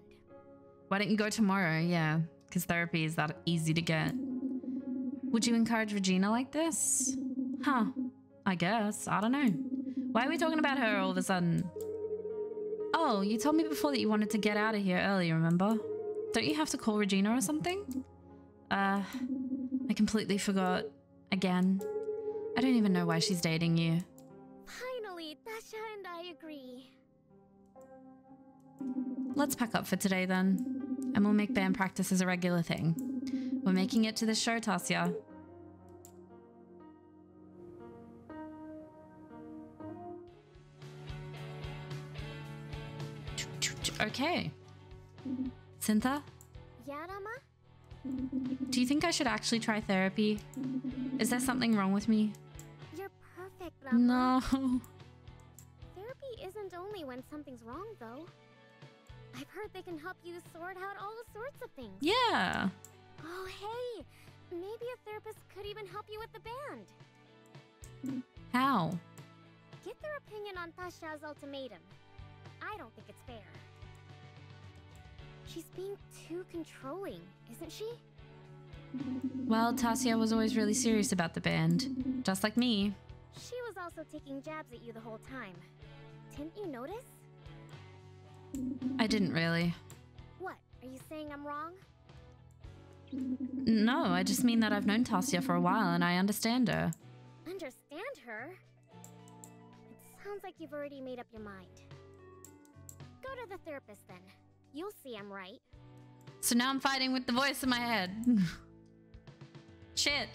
Speaker 1: Why don't you go tomorrow? Yeah, because therapy is that easy to get. Would you encourage Regina like this? Huh. I guess. I don't know. Why are we talking about her all of a sudden? Oh, you told me before that you wanted to get out of here early, remember? Don't you have to call Regina or something? Uh, I completely forgot. Again. I don't even know why she's dating you.
Speaker 2: Finally, Tasia and I agree.
Speaker 1: Let's pack up for today then. And we'll make band practice as a regular thing. We're making it to the show, Tasia. Okay. Cinta,
Speaker 2: Yeah, Rama?
Speaker 1: do you think I should actually try therapy? Is there something wrong with me?
Speaker 2: You're perfect, Rama.
Speaker 1: No.
Speaker 2: Therapy isn't only when something's wrong, though. I've heard they can help you sort out all sorts of things.
Speaker 1: Yeah.
Speaker 2: Oh, hey! Maybe a therapist could even help you with the band.
Speaker 1: How?
Speaker 2: Get their opinion on Tasia's ultimatum. I don't think it's fair. She's being too controlling, isn't she?
Speaker 1: Well, Tasia was always really serious about the band. Just like me.
Speaker 2: She was also taking jabs at you the whole time. Didn't you notice?
Speaker 1: I didn't really.
Speaker 2: What? Are you saying I'm wrong?
Speaker 1: No, I just mean that I've known Tasia for a while and I understand her.
Speaker 2: Understand her? It sounds like you've already made up your mind. Go to the therapist then. You'll see I'm right.
Speaker 1: So now I'm fighting with the voice in my head. Shit.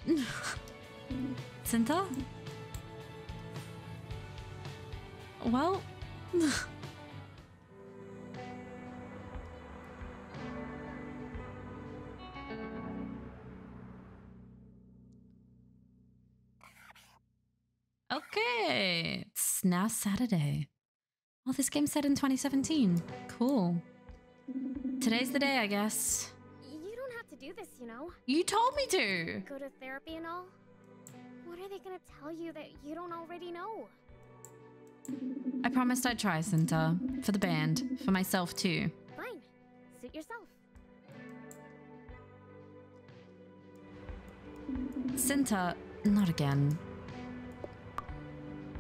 Speaker 1: Cinta? Well. okay. It's now Saturday. Oh, this game's set in 2017. Cool. Today's the day, I guess.
Speaker 2: You don't have to do this, you know.
Speaker 1: You told me to.
Speaker 2: Go to therapy and all. What are they gonna tell you that you don't already know?
Speaker 1: I promised I'd try, Cinta. For the band. For myself, too.
Speaker 2: Fine. Suit yourself.
Speaker 1: Cinta, not again.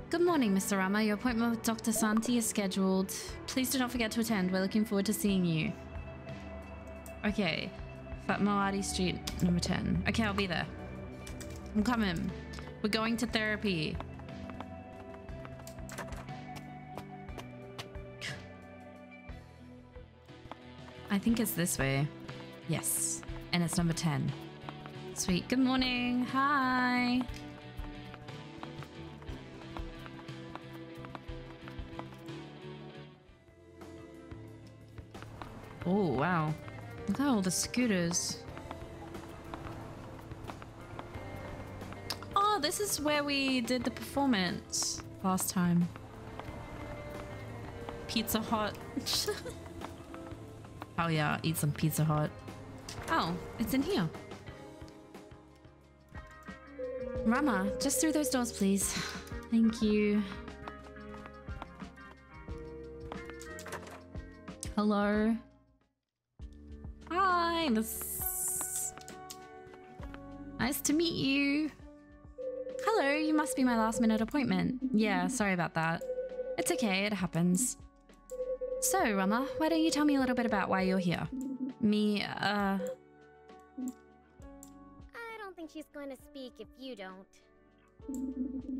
Speaker 1: Good morning, Mr. Rama. Your appointment with Dr. Santi is scheduled. Please do not forget to attend. We're looking forward to seeing you. Okay. Fatmawati Street, number 10. Okay, I'll be there. I'm coming. We're going to therapy. I think it's this way. Yes. And it's number 10. Sweet. Good morning. Hi. Oh, wow. Look at all the scooters. Oh, this is where we did the performance last time. Pizza Hut. oh yeah, eat some Pizza Hut. Oh, it's in here. Rama, just through those doors, please. Thank you. Hello. This. Nice to meet you. Hello, you must be my last minute appointment. Yeah, sorry about that. It's okay, it happens. So, Rama, why don't you tell me a little bit about why you're here? Me, uh.
Speaker 2: I don't think she's going to speak if you don't.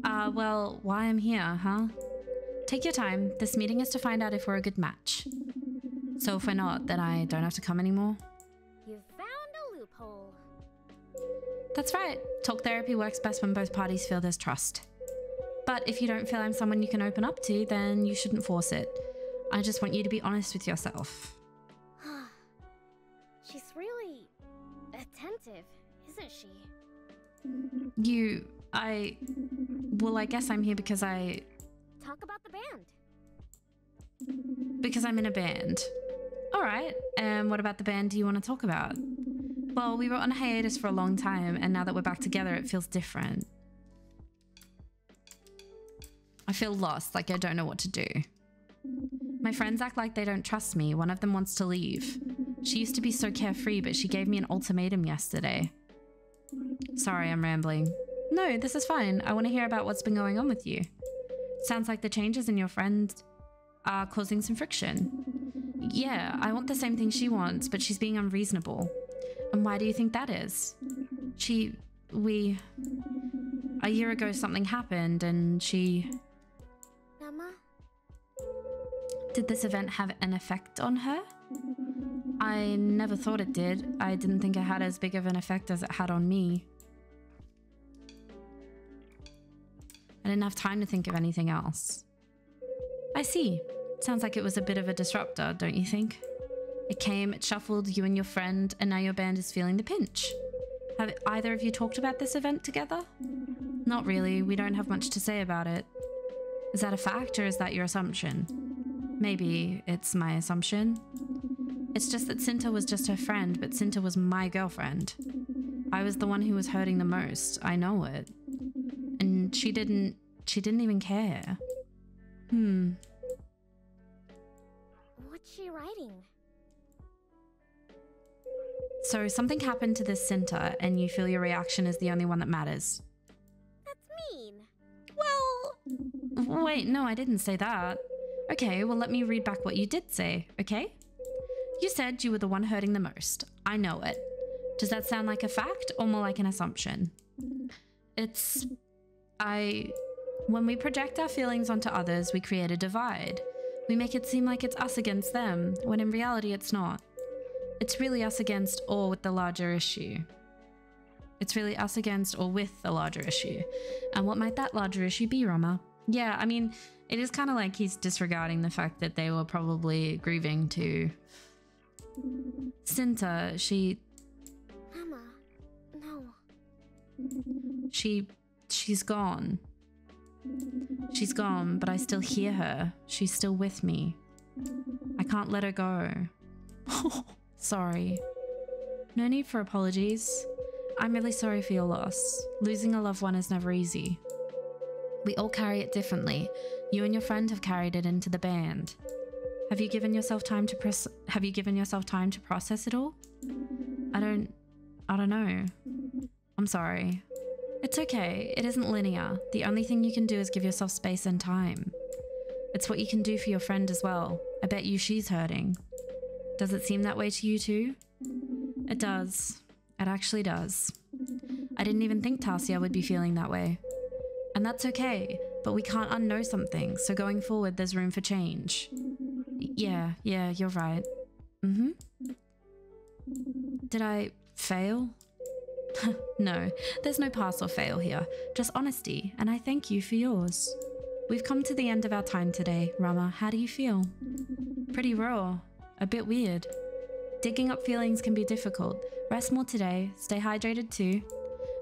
Speaker 1: Uh, well, why I'm here, huh? Take your time. This meeting is to find out if we're a good match. So if we're not, then I don't have to come anymore. That's right. Talk therapy works best when both parties feel there's trust. But if you don't feel I'm someone you can open up to, then you shouldn't force it. I just want you to be honest with yourself.
Speaker 2: she's really attentive, isn't she?
Speaker 1: You, I. Well, I guess I'm here because I.
Speaker 2: Talk about the band.
Speaker 1: Because I'm in a band. Alright, and um, what about the band do you want to talk about? Well, we were on hiatus for a long time, and now that we're back together, it feels different. I feel lost, like I don't know what to do. My friends act like they don't trust me. One of them wants to leave. She used to be so carefree, but she gave me an ultimatum yesterday. Sorry, I'm rambling. No, this is fine. I want to hear about what's been going on with you. Sounds like the changes in your friend are causing some friction. Yeah, I want the same thing she wants, but she's being unreasonable. And why do you think that is? She. We. A year ago, something happened, and she.
Speaker 2: Rama?
Speaker 1: Did this event have an effect on her? I never thought it did. I didn't think it had as big of an effect as it had on me. I didn't have time to think of anything else. I see. Sounds like it was a bit of a disruptor, don't you think? It came, it shuffled you and your friend, and now your band is feeling the pinch. Have either of you talked about this event together? Not really, we don't have much to say about it. Is that a fact or is that your assumption? Maybe it's my assumption. It's just that Cinta was just her friend, but Cinta was my girlfriend. I was the one who was hurting the most. I know it. And she didn't. She didn't even care. Hmm.
Speaker 2: What's she writing?
Speaker 1: So something happened to this Cinta, and you feel your reaction is the only one that matters.
Speaker 2: That's mean.
Speaker 1: Well. Wait, no, I didn't say that. Okay, well, let me read back what you did say, okay? You said you were the one hurting the most. I know it. Does that sound like a fact or more like an assumption? It's. I. When we project our feelings onto others, we create a divide. We make it seem like it's us against them, when in reality it's not. It's really us against or with the larger issue. It's really us against or with the larger issue. And what might that larger issue be, Rama? Yeah, I mean, it is kind of like he's disregarding the fact that they were probably grieving too. Cinta, she
Speaker 2: Rama. No.
Speaker 1: she she's gone. She's gone, but I still hear her. She's still with me. I can't let her go. sorry. No need for apologies. I'm really sorry for your loss. Losing a loved one is never easy. We all carry it differently. You and your friend have carried it into the band. Have you given yourself time to press have you given yourself time to process it all? I don't I don't know. I'm sorry. It's okay. It isn't linear. The only thing you can do is give yourself space and time. It's what you can do for your friend as well. I bet you she's hurting. Does it seem that way to you too? It does. It actually does. I didn't even think Tasia would be feeling that way. And that's okay, but we can't unknow something, so going forward, there's room for change. Yeah, yeah, you're right. Mm hmm. Did I fail? no, there's no pass or fail here, just honesty, and I thank you for yours. We've come to the end of our time today, Rama. How do you feel? Pretty raw, a bit weird. Digging up feelings can be difficult. Rest more today, stay hydrated too,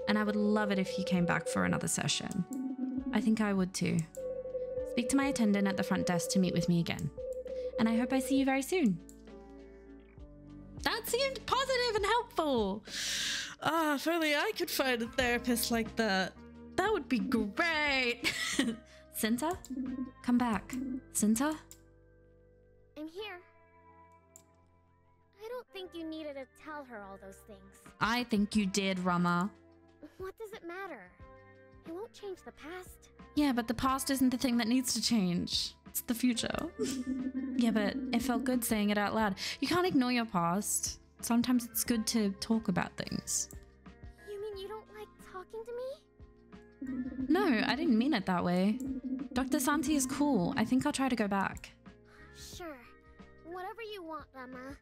Speaker 1: and I would love it if you came back for another session. I think I would too. Speak to my attendant at the front desk to meet with me again. And I hope I see you very soon. That seemed positive and helpful. Ah, if only I could find a therapist like that. That would be great. Cinta? Come back. Cinta?
Speaker 2: I'm here. I think you needed to tell her all those things.
Speaker 1: I think you did, Rama.
Speaker 2: What does it matter? It won't change the past.
Speaker 1: Yeah, but the past isn't the thing that needs to change. It's the future. yeah, but it felt good saying it out loud. You can't ignore your past. Sometimes it's good to talk about things.
Speaker 2: You mean you don't like talking to me?
Speaker 1: No, I didn't mean it that way. Dr. Santi is cool. I think I'll try to go back.
Speaker 2: Sure. Whatever you want, Rama.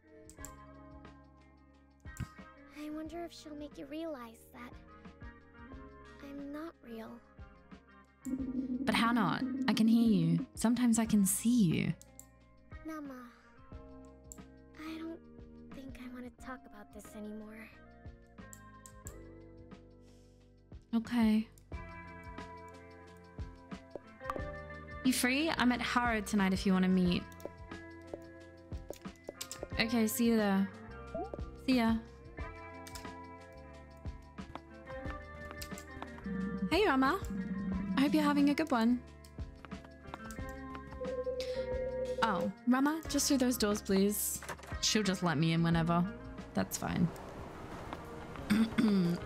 Speaker 2: I wonder if she'll make you realize that I'm not real.
Speaker 1: But how not? I can hear you. Sometimes I can see you.
Speaker 2: Rama. I don't think I want to talk about this anymore.
Speaker 1: Okay. You free? I'm at Harrow tonight if you want to meet. Okay, see you there. See ya. Rama. I hope you're having a good one. Oh, Rama, just through those doors, please. She'll just let me in whenever. That's fine.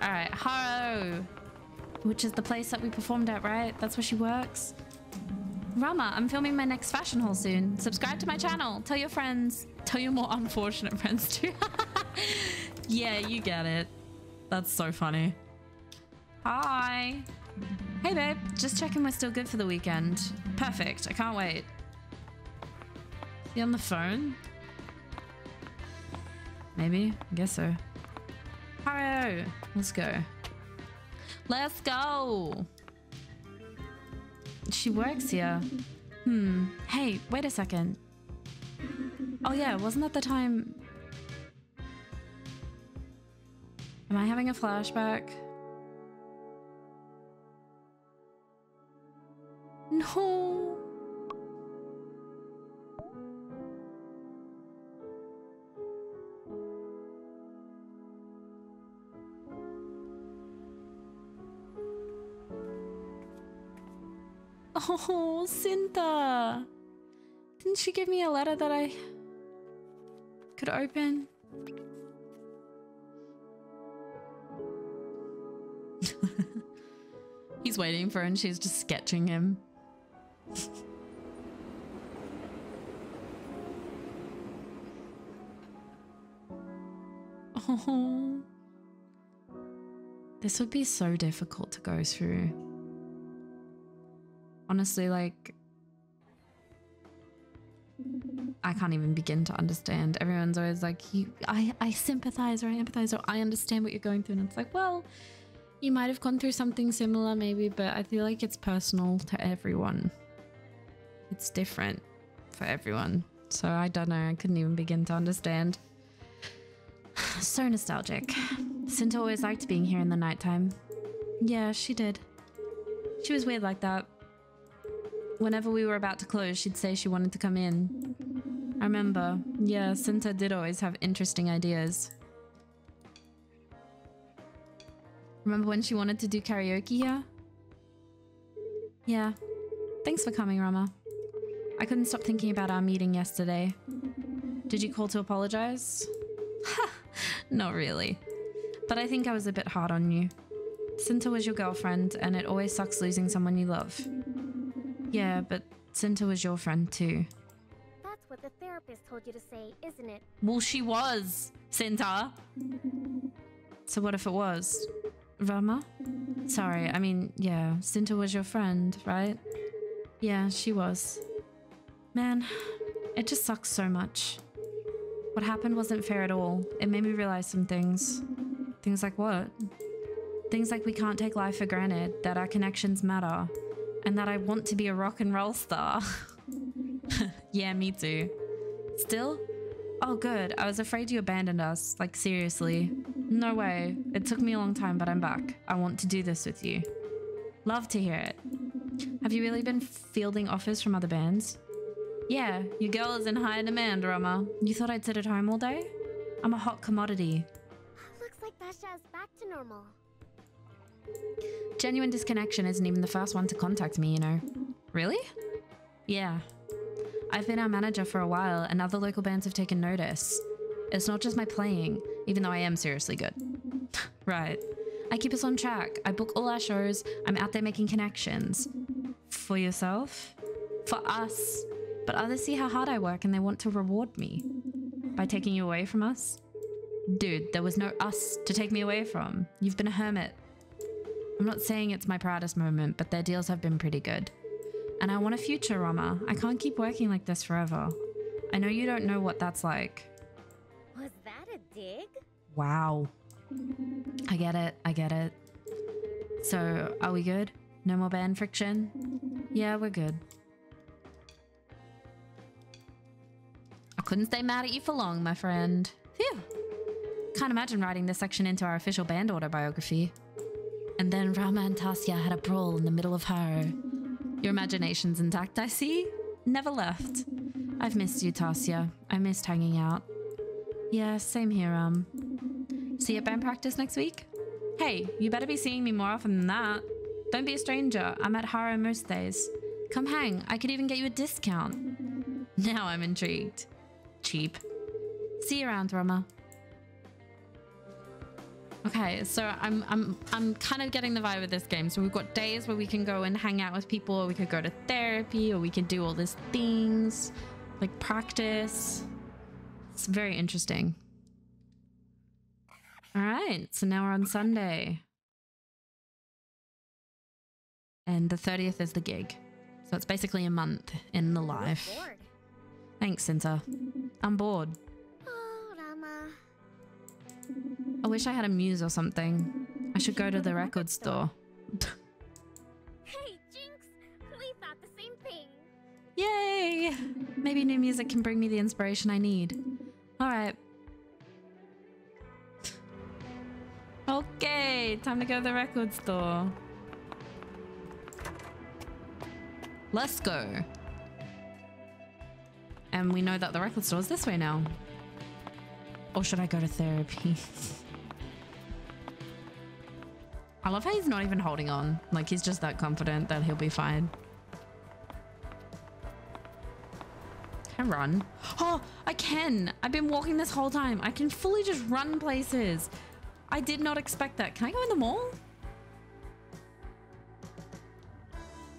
Speaker 1: Alright, Haro! Which is the place that we performed at, right? That's where she works. Rama, I'm filming my next fashion haul soon. Subscribe to my channel. Tell your friends. Tell your more unfortunate friends too. yeah, you get it. That's so funny. Hi. Hey babe, just checking we're still good for the weekend. Perfect, I can't wait. He on the phone? Maybe, I guess so. Hello, let's go. Let's go. She works here. Hmm. Hey, wait a second. Oh yeah, wasn't that the time... Am I having a flashback? No. Oh, Cinta. Didn't she give me a letter that I could open? He's waiting for her and she's just sketching him. Oh. This would be so difficult to go through. Honestly, like, I can't even begin to understand. Everyone's always like, "You, I, I sympathize or I empathize or I understand what you're going through," and it's like, well, you might have gone through something similar, maybe, but I feel like it's personal to everyone. It's different for everyone. So I don't know. I couldn't even begin to understand. so nostalgic. Cinta always liked being here in the nighttime. Yeah, she did. She was weird like that. Whenever we were about to close, she'd say she wanted to come in. I remember. Yeah, Cinta did always have interesting ideas. Remember when she wanted to do karaoke here? Yeah. Thanks for coming, Rama. I couldn't stop thinking about our meeting yesterday. Did you call to apologize? Ha! Not really. But I think I was a bit hard on you. Cinta was your girlfriend, and it always sucks losing someone you love. Yeah, but Cinta was your friend too.
Speaker 2: That's what the therapist told you to say, isn't it?
Speaker 1: Well, she was, Cinta. So what if it was? Rama? Sorry, I mean, yeah, Cinta was your friend, right? Yeah, she was. Man, it just sucks so much. What happened wasn't fair at all. It made me realize some things. Things like what? Things like we can't take life for granted, that our connections matter, and that I want to be a rock and roll star. yeah, me too. Still? Oh, good. I was afraid you abandoned us. Like, seriously. No way. It took me a long time, but I'm back. I want to do this with you. Love to hear it. Have you really been fielding offers from other bands? Yeah, your girl is in high demand, Rama. You thought I'd sit at home all day? I'm a hot commodity.
Speaker 2: Looks like Basha's back to normal.
Speaker 1: Genuine Disconnection isn't even the first one to contact me, you know. Really? Yeah. I've been our manager for a while, and other local bands have taken notice. It's not just my playing, even though I am seriously good. right. I keep us on track. I book all our shows. I'm out there making connections. For yourself? For us. But others see how hard I work and they want to reward me. By taking you away from us? Dude, there was no us to take me away from. You've been a hermit. I'm not saying it's my proudest moment, but their deals have been pretty good. And I want a future, Rama. I can't keep working like this forever. I know you don't know what that's like.
Speaker 2: Was that a dig?
Speaker 1: Wow. I get it. I get it. So, are we good? No more band friction? Yeah, we're good. Couldn't stay mad at you for long, my friend. Phew. Can't imagine writing this section into our official band autobiography. And then Rama and Tasia had a brawl in the middle of Harrow. Your imagination's intact, I see. Never left. I've missed you, Tasia. I missed hanging out. Yeah, same here, um. See you at band practice next week? Hey, you better be seeing me more often than that. Don't be a stranger. I'm at Haro most days. Come hang. I could even get you a discount. Now I'm intrigued. Cheap. See you around, Rama. Okay, so I'm I'm I'm kind of getting the vibe of this game. So we've got days where we can go and hang out with people, or we could go to therapy, or we can do all these things, like practice. It's very interesting. All right, so now we're on Sunday. And the 30th is the gig. So it's basically a month in the life. Thanks, Cinta. I'm bored.
Speaker 2: Oh, Rama.
Speaker 1: I wish I had a muse or something. I should go to the record store.
Speaker 2: Hey, Jinx! We thought the same thing.
Speaker 1: Yay! Maybe new music can bring me the inspiration I need. Alright. Okay, time to go to the record store. Let's go. And we know that the record store is this way now. Or should I go to therapy? I love how he's not even holding on. Like he's just that confident that he'll be fine. Can I run? Oh, I can. I've been walking this whole time. I can fully just run places. I did not expect that. Can I go in the mall?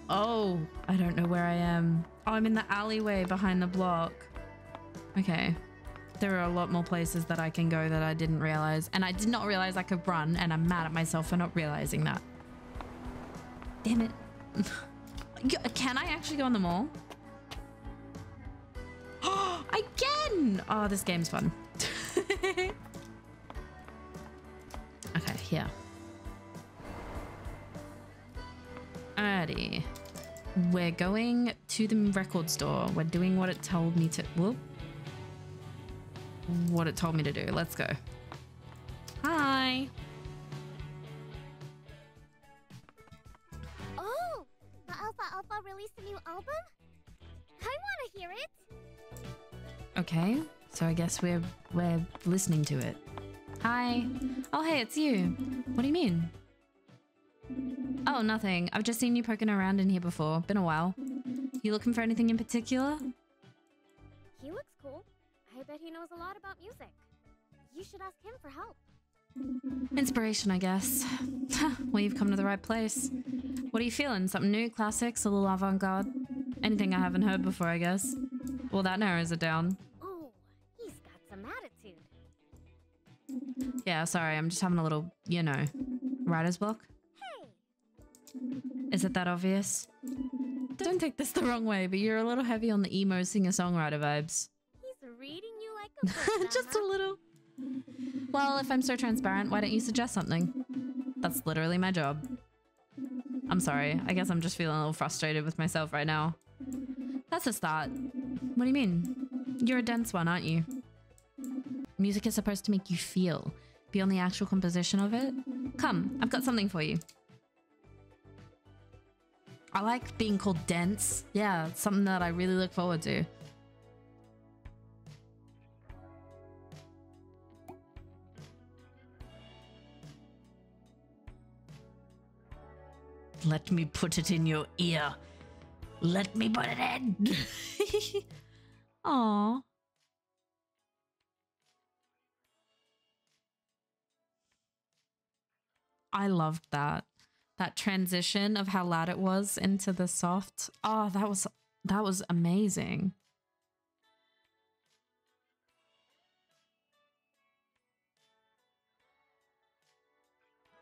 Speaker 1: Oh, I don't know where I am. Oh, I'm in the alleyway behind the block. Okay. There are a lot more places that I can go that I didn't realize. And I did not realize I could run, and I'm mad at myself for not realizing that. Damn it. Can I actually go on the mall? I can! Oh, this game's fun. okay, here. Alrighty. We're going to the record store. We're doing what it told me to. Whoop. What it told me to do. Let's go. Hi.
Speaker 2: Oh, the Alpha Alpha released a new album? I want to hear it.
Speaker 1: Okay, so I guess we're we're listening to it. Hi. Oh, hey, it's you. What do you mean? Oh, nothing. I've just seen you poking around in here before. Been a while. You looking for anything in particular?
Speaker 2: He looks cool. I bet he knows a lot about music. You should ask him for help.
Speaker 1: Inspiration, I guess. well, you've come to the right place. What are you feeling? Something new, classics, a little avant-garde? Anything I haven't heard before, I guess. Well, that narrows it down.
Speaker 2: Oh, he's got some attitude.
Speaker 1: Yeah, sorry, I'm just having a little, you know, writer's block.
Speaker 2: Hey,
Speaker 1: Is it that obvious? Don't take this the wrong way, but you're a little heavy on the emo singer-songwriter vibes.
Speaker 2: he's reading you like a book.
Speaker 1: Just a little. Well, if I'm so transparent, why don't you suggest something? That's literally my job. I'm sorry. I guess I'm just feeling a little frustrated with myself right now. That's a start. What do you mean? You're a dense one, aren't you? Music is supposed to make you feel, beyond the actual composition of it. Come, I've got something for you. I like being called dense. Yeah, something that I really look forward to. Let me put it in your ear. Let me put it in. Aw. I loved that. That transition of how loud it was into the soft. Oh, that was that was amazing.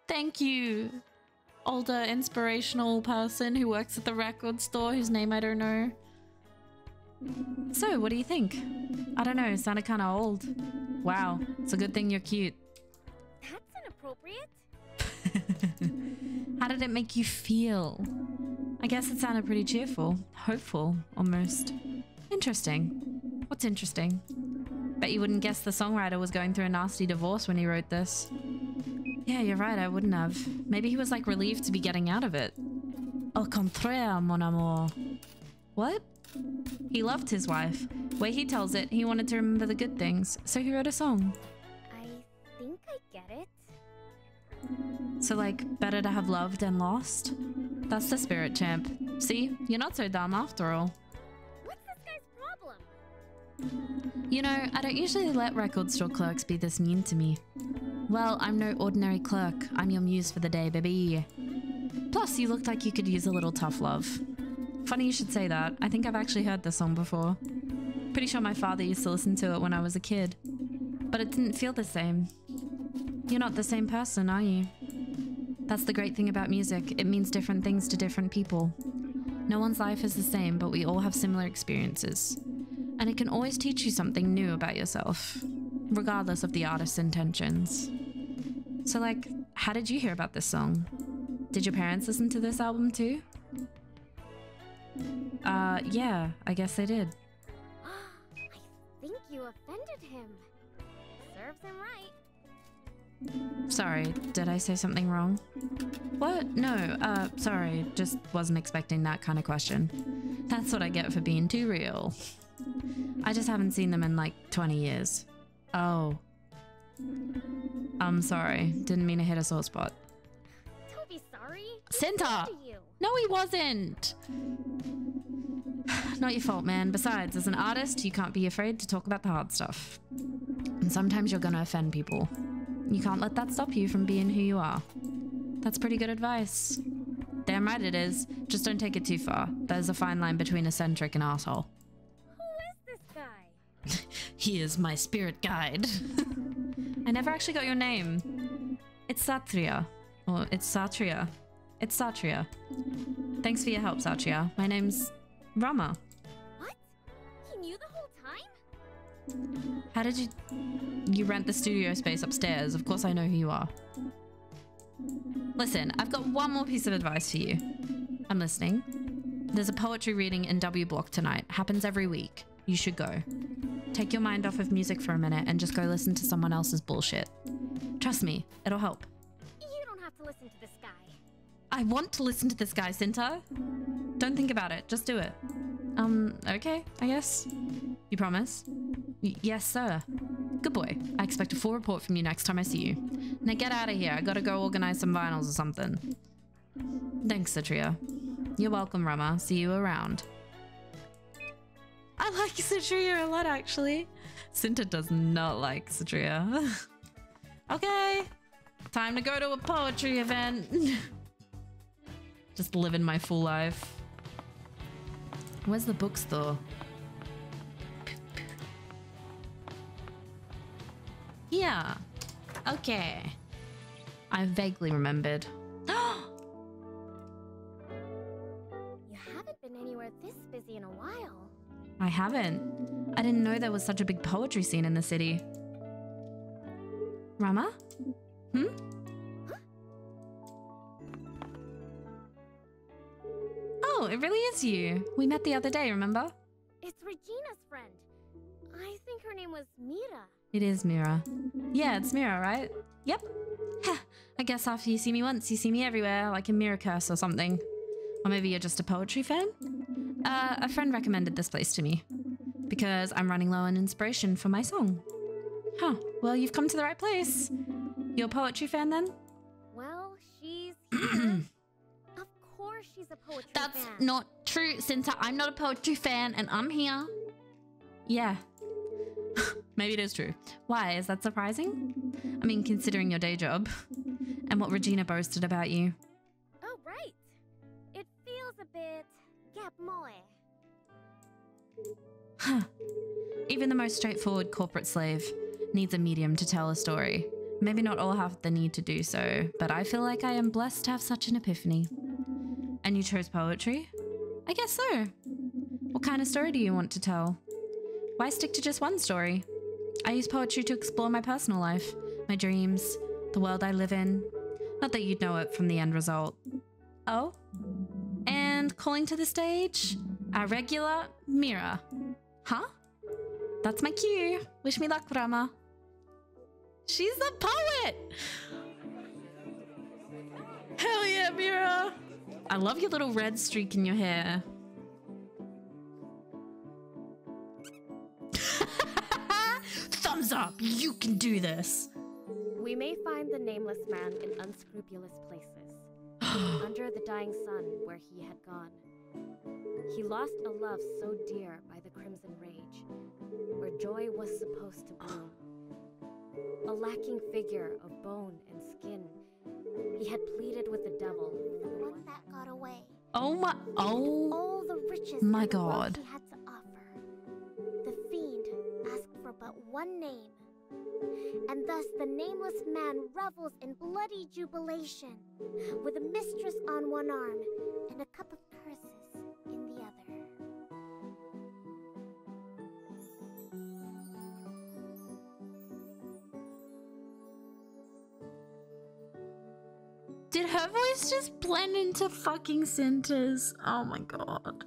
Speaker 1: Thank you, older inspirational person who works at the record store whose name I don't know. So, what do you think? I don't know, it sounded kind of old. Wow, it's a good thing you're cute.
Speaker 2: That's inappropriate.
Speaker 1: How did it make you feel? I guess it sounded pretty cheerful, hopeful, almost. Interesting. What's interesting? Bet you wouldn't guess the songwriter was going through a nasty divorce when he wrote this. Yeah, you're right, I wouldn't have. Maybe he was like relieved to be getting out of it. Au contraire, mon amour. What? He loved his wife. Way he tells it, he wanted to remember the good things, so he wrote a song.
Speaker 2: I think I get it.
Speaker 1: So, like, better to have loved and lost? That's the spirit, champ. See, you're not so dumb after all.
Speaker 2: What's this guy's problem?
Speaker 1: You know, I don't usually let record store clerks be this mean to me. Well, I'm no ordinary clerk. I'm your muse for the day, baby. Plus, you looked like you could use a little tough love. Funny you should say that. I think I've actually heard this song before. Pretty sure my father used to listen to it when I was a kid. But it didn't feel the same. You're not the same person, are you? That's the great thing about music. It means different things to different people. No one's life is the same, but we all have similar experiences. And it can always teach you something new about yourself, regardless of the artist's intentions. So, like, how did you hear about this song? Did your parents listen to this album too? Uh, yeah, I guess they did.
Speaker 2: I think you offended him. Serves him right.
Speaker 1: Sorry, did I say something wrong? What? No, uh, sorry, just wasn't expecting that kind of question. That's what I get for being too real. I just haven't seen them in like 20 years. Oh. I'm sorry, didn't mean to hit a sore spot.
Speaker 2: Don't be sorry.
Speaker 1: Cinta! No, he wasn't! Not your fault, man. Besides, as an artist, you can't be afraid to talk about the hard stuff. And sometimes you're gonna offend people. You can't let that stop you from being who you are. That's pretty good advice. Damn right it is. Just don't take it too far. There's a fine line between eccentric and asshole.
Speaker 2: Who is this guy?
Speaker 1: He is my spirit guide. I never actually got your name. It's Satria. Or it's Satria. It's Satria. Thanks for your help, Satria. My name's Rama. How did you... You rent the studio space upstairs. Of course I know who you are. Listen, I've got one more piece of advice for you. I'm listening. There's a poetry reading in W Block tonight. Happens every week. You should go. Take your mind off of music for a minute and just go listen to someone else's bullshit. Trust me, it'll help.
Speaker 2: You don't have to listen to this guy.
Speaker 1: I want to listen to this guy, Cinta. Don't think about it. Just do it. Um, okay, I guess. You promise? Y- yes, sir. Good boy. I expect a full report from you next time I see you. Now get out of here. I gotta go organize some vinyls or something. Thanks, Satria. You're welcome, Rama. See you around. I like Satria a lot, actually. Cinta does not like Satria. okay. Time to go to a poetry event. Just living my full life. Where's the bookstore? Yeah. Okay. I vaguely remembered.
Speaker 2: You haven't been anywhere this busy in a while.
Speaker 1: I haven't. I didn't know there was such a big poetry scene in the city. Rama? Hmm? Oh, it really is you. We met the other day, remember?
Speaker 2: It's Regina's friend. I think her name was Mira.
Speaker 1: It is Mira. Yeah, it's Mira, right? Yep. Heh, I guess after you see me once, you see me everywhere, like a Mira curse or something. Or maybe you're just a poetry fan? Uh, a friend recommended this place to me. Because I'm running low on inspiration for my song. Huh, well, you've come to the right place. You're a poetry fan then?
Speaker 2: Well, she's course she's a poetry
Speaker 1: That's
Speaker 2: fan.
Speaker 1: not true, Cinta. I'm not a poetry fan and I'm here. Yeah. Maybe it is true. Why? Is that surprising? I mean, considering your day job and what Regina boasted about you.
Speaker 2: Oh, right. It feels a bit gap moe.
Speaker 1: Huh. Even the most straightforward corporate slave needs a medium to tell a story. Maybe not all have the need to do so, but I feel like I am blessed to have such an epiphany. And you chose poetry? I guess so. What kind of story do you want to tell? Why stick to just one story? I use poetry to explore my personal life, my dreams, the world I live in. Not that you'd know it from the end result. Oh? And calling to the stage, our regular Mira. Huh? That's my cue. Wish me luck, Rama. She's a poet! Hell yeah, Mira! I love your little red streak in your hair. Thumbs up! You can do this!
Speaker 2: We may find the nameless man in unscrupulous places, under the dying sun where he had gone. He lost a love so dear by the crimson rage, where joy was supposed to bloom. A lacking figure of bone and skin, he had pleaded with the devil
Speaker 3: away.
Speaker 1: Oh my. Oh.
Speaker 3: All the riches
Speaker 1: my God.
Speaker 3: he had to offer. The fiend asked for but one name. And thus the nameless man revels in bloody jubilation, with a mistress on one arm and a cup of curses
Speaker 1: Did her voice just blend into fucking Cinta's? Oh my god.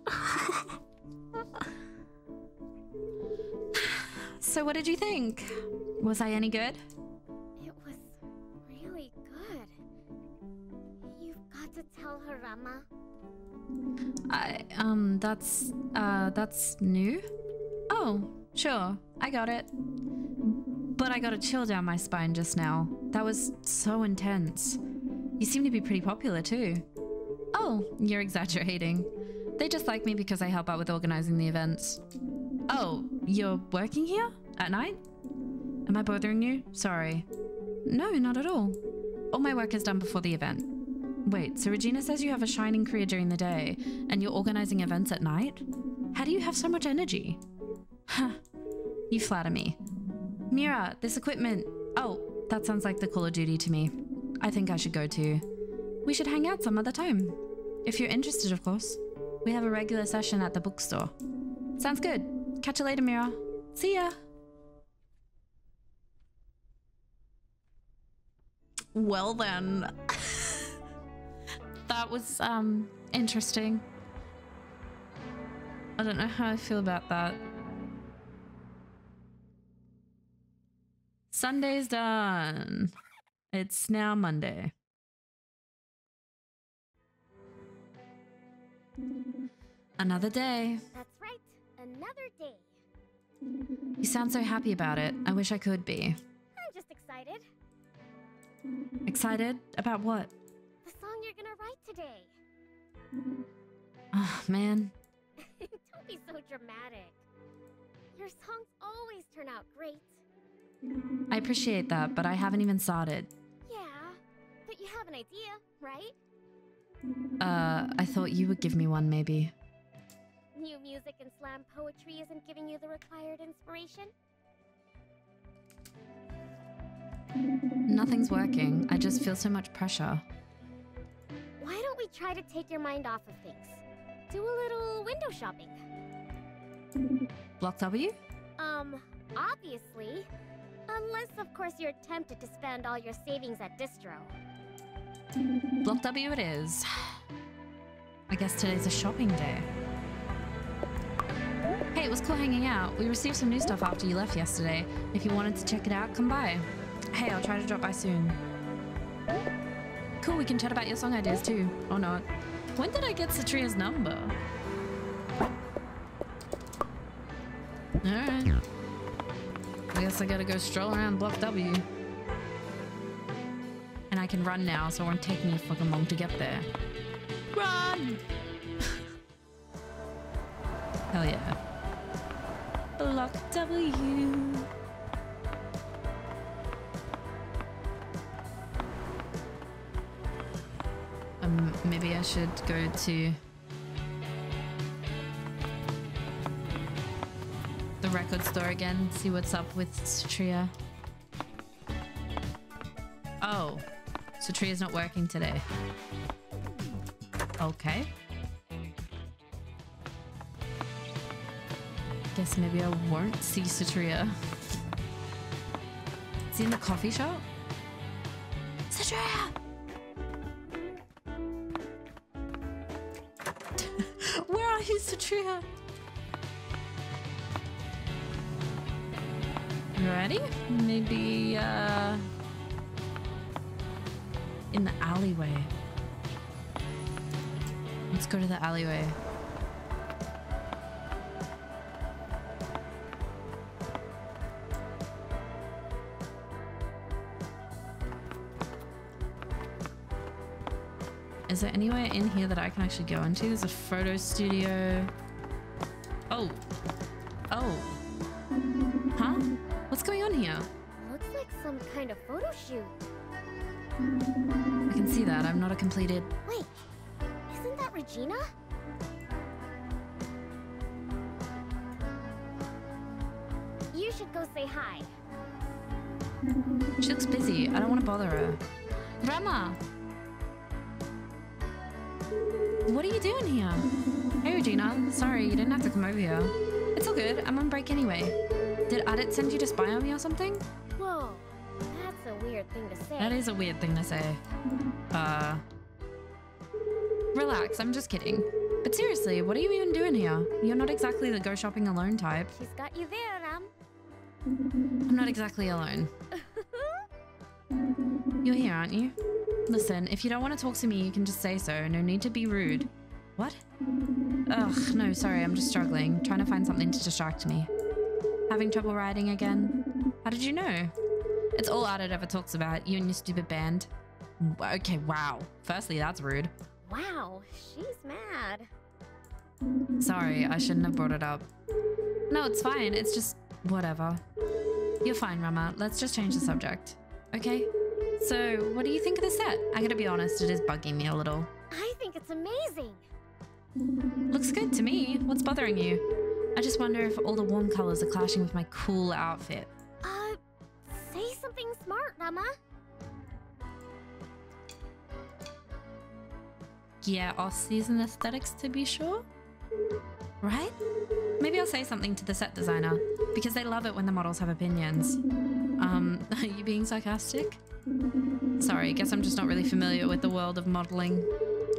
Speaker 1: so, what did you think? Was I any good?
Speaker 2: It was really good.
Speaker 3: You've got to tell her, Rama.
Speaker 1: I, um, that's, uh, that's new? Oh, sure. I got it. But I got a chill down my spine just now. That was so intense. You seem to be pretty popular too. Oh, you're exaggerating. They just like me because I help out with organizing the events. Oh, you're working here? At night? Am I bothering you? Sorry. No, not at all. All my work is done before the event. Wait, so Regina says you have a shining career during the day and you're organizing events at night? How do you have so much energy? Huh. You flatter me. Mira, this equipment. Oh, that sounds like the Call of Duty to me. I think I should go too. We should hang out some other time. If you're interested, of course. We have a regular session at the bookstore. Sounds good. Catch you later, Mira. See ya. Well then. that was um interesting. I don't know how I feel about that. Sunday's done. It's now Monday. Another day.
Speaker 3: That's right, another day.
Speaker 1: You sound so happy about it. I wish I could be.
Speaker 3: I'm just excited.
Speaker 1: Excited? About what?
Speaker 3: The song you're gonna write today.
Speaker 1: Oh, man.
Speaker 3: Don't be so dramatic. Your songs always turn out great.
Speaker 1: I appreciate that, but I haven't even started.
Speaker 3: You have an idea, right?
Speaker 1: Uh, I thought you would give me one, maybe.
Speaker 3: New music and slam poetry isn't giving you the required inspiration?
Speaker 1: Nothing's working. I just feel so much pressure.
Speaker 3: Why don't we try to take your mind off of things? Do a little window shopping.
Speaker 1: Block W?
Speaker 3: Um, obviously. Unless, of course, you're tempted to spend all your savings at distro.
Speaker 1: Block W it is. I guess today's a shopping day. Hey, it was cool hanging out. We received some new stuff after you left yesterday. If you wanted to check it out, come by. Hey, I'll try to drop by soon. Cool, we can chat about your song ideas too. Or not. When did I get Satria's number? Alright. I guess I gotta go stroll around Block W. I can run now, so it won't take me fucking long to get there. Run! Hell yeah. Block W. Um, maybe I should go to the record store again, see what's up with Satria. Satria's not working today. Okay. Guess maybe I won't see Satria. Is he in the coffee shop? Satria! Where are you, Satria? You ready? Maybe, uh... In the alleyway. Let's go to the alleyway. Is there anywhere in here that I can actually go into? There's a photo studio. Completed.
Speaker 2: Wait, isn't that Regina? You should go say hi.
Speaker 1: She looks busy. I don't want to bother her. Rama! What are you doing here? Hey, Regina. Sorry, you didn't have to come over here. It's all good. I'm on break anyway. Did Adit send you to spy on me or something?
Speaker 2: Whoa, that's a weird thing to say.
Speaker 1: That is a weird thing to say. Uh. I'm just kidding. But seriously, what are you even doing here? You're not exactly the go shopping alone type.
Speaker 2: She's got you there, Ram.
Speaker 1: I'm not exactly alone. You're here, aren't you? Listen, if you don't want to talk to me, you can just say so. No need to be rude. What? Ugh, no, sorry, I'm just struggling. Trying to find something to distract me. Having trouble writing again? How did you know? It's all Adit ever talks about, you and your stupid band. Okay, wow. Firstly, that's rude.
Speaker 2: Wow, she's mad.
Speaker 1: Sorry, I shouldn't have brought it up. No, it's fine. It's just whatever. You're fine, Rama. Let's just change the subject. Okay? So, what do you think of the set? I gotta be honest, it is bugging me a little.
Speaker 2: I think it's amazing.
Speaker 1: Looks good to me. What's bothering you? I just wonder if all the warm colors are clashing with my cool outfit.
Speaker 2: Uh, say something smart, Rama.
Speaker 1: Yeah, off-season aesthetics to be sure. Right? Maybe I'll say something to the set designer because they love it when the models have opinions. Um, are you being sarcastic? Sorry, I guess I'm just not really familiar with the world of modeling.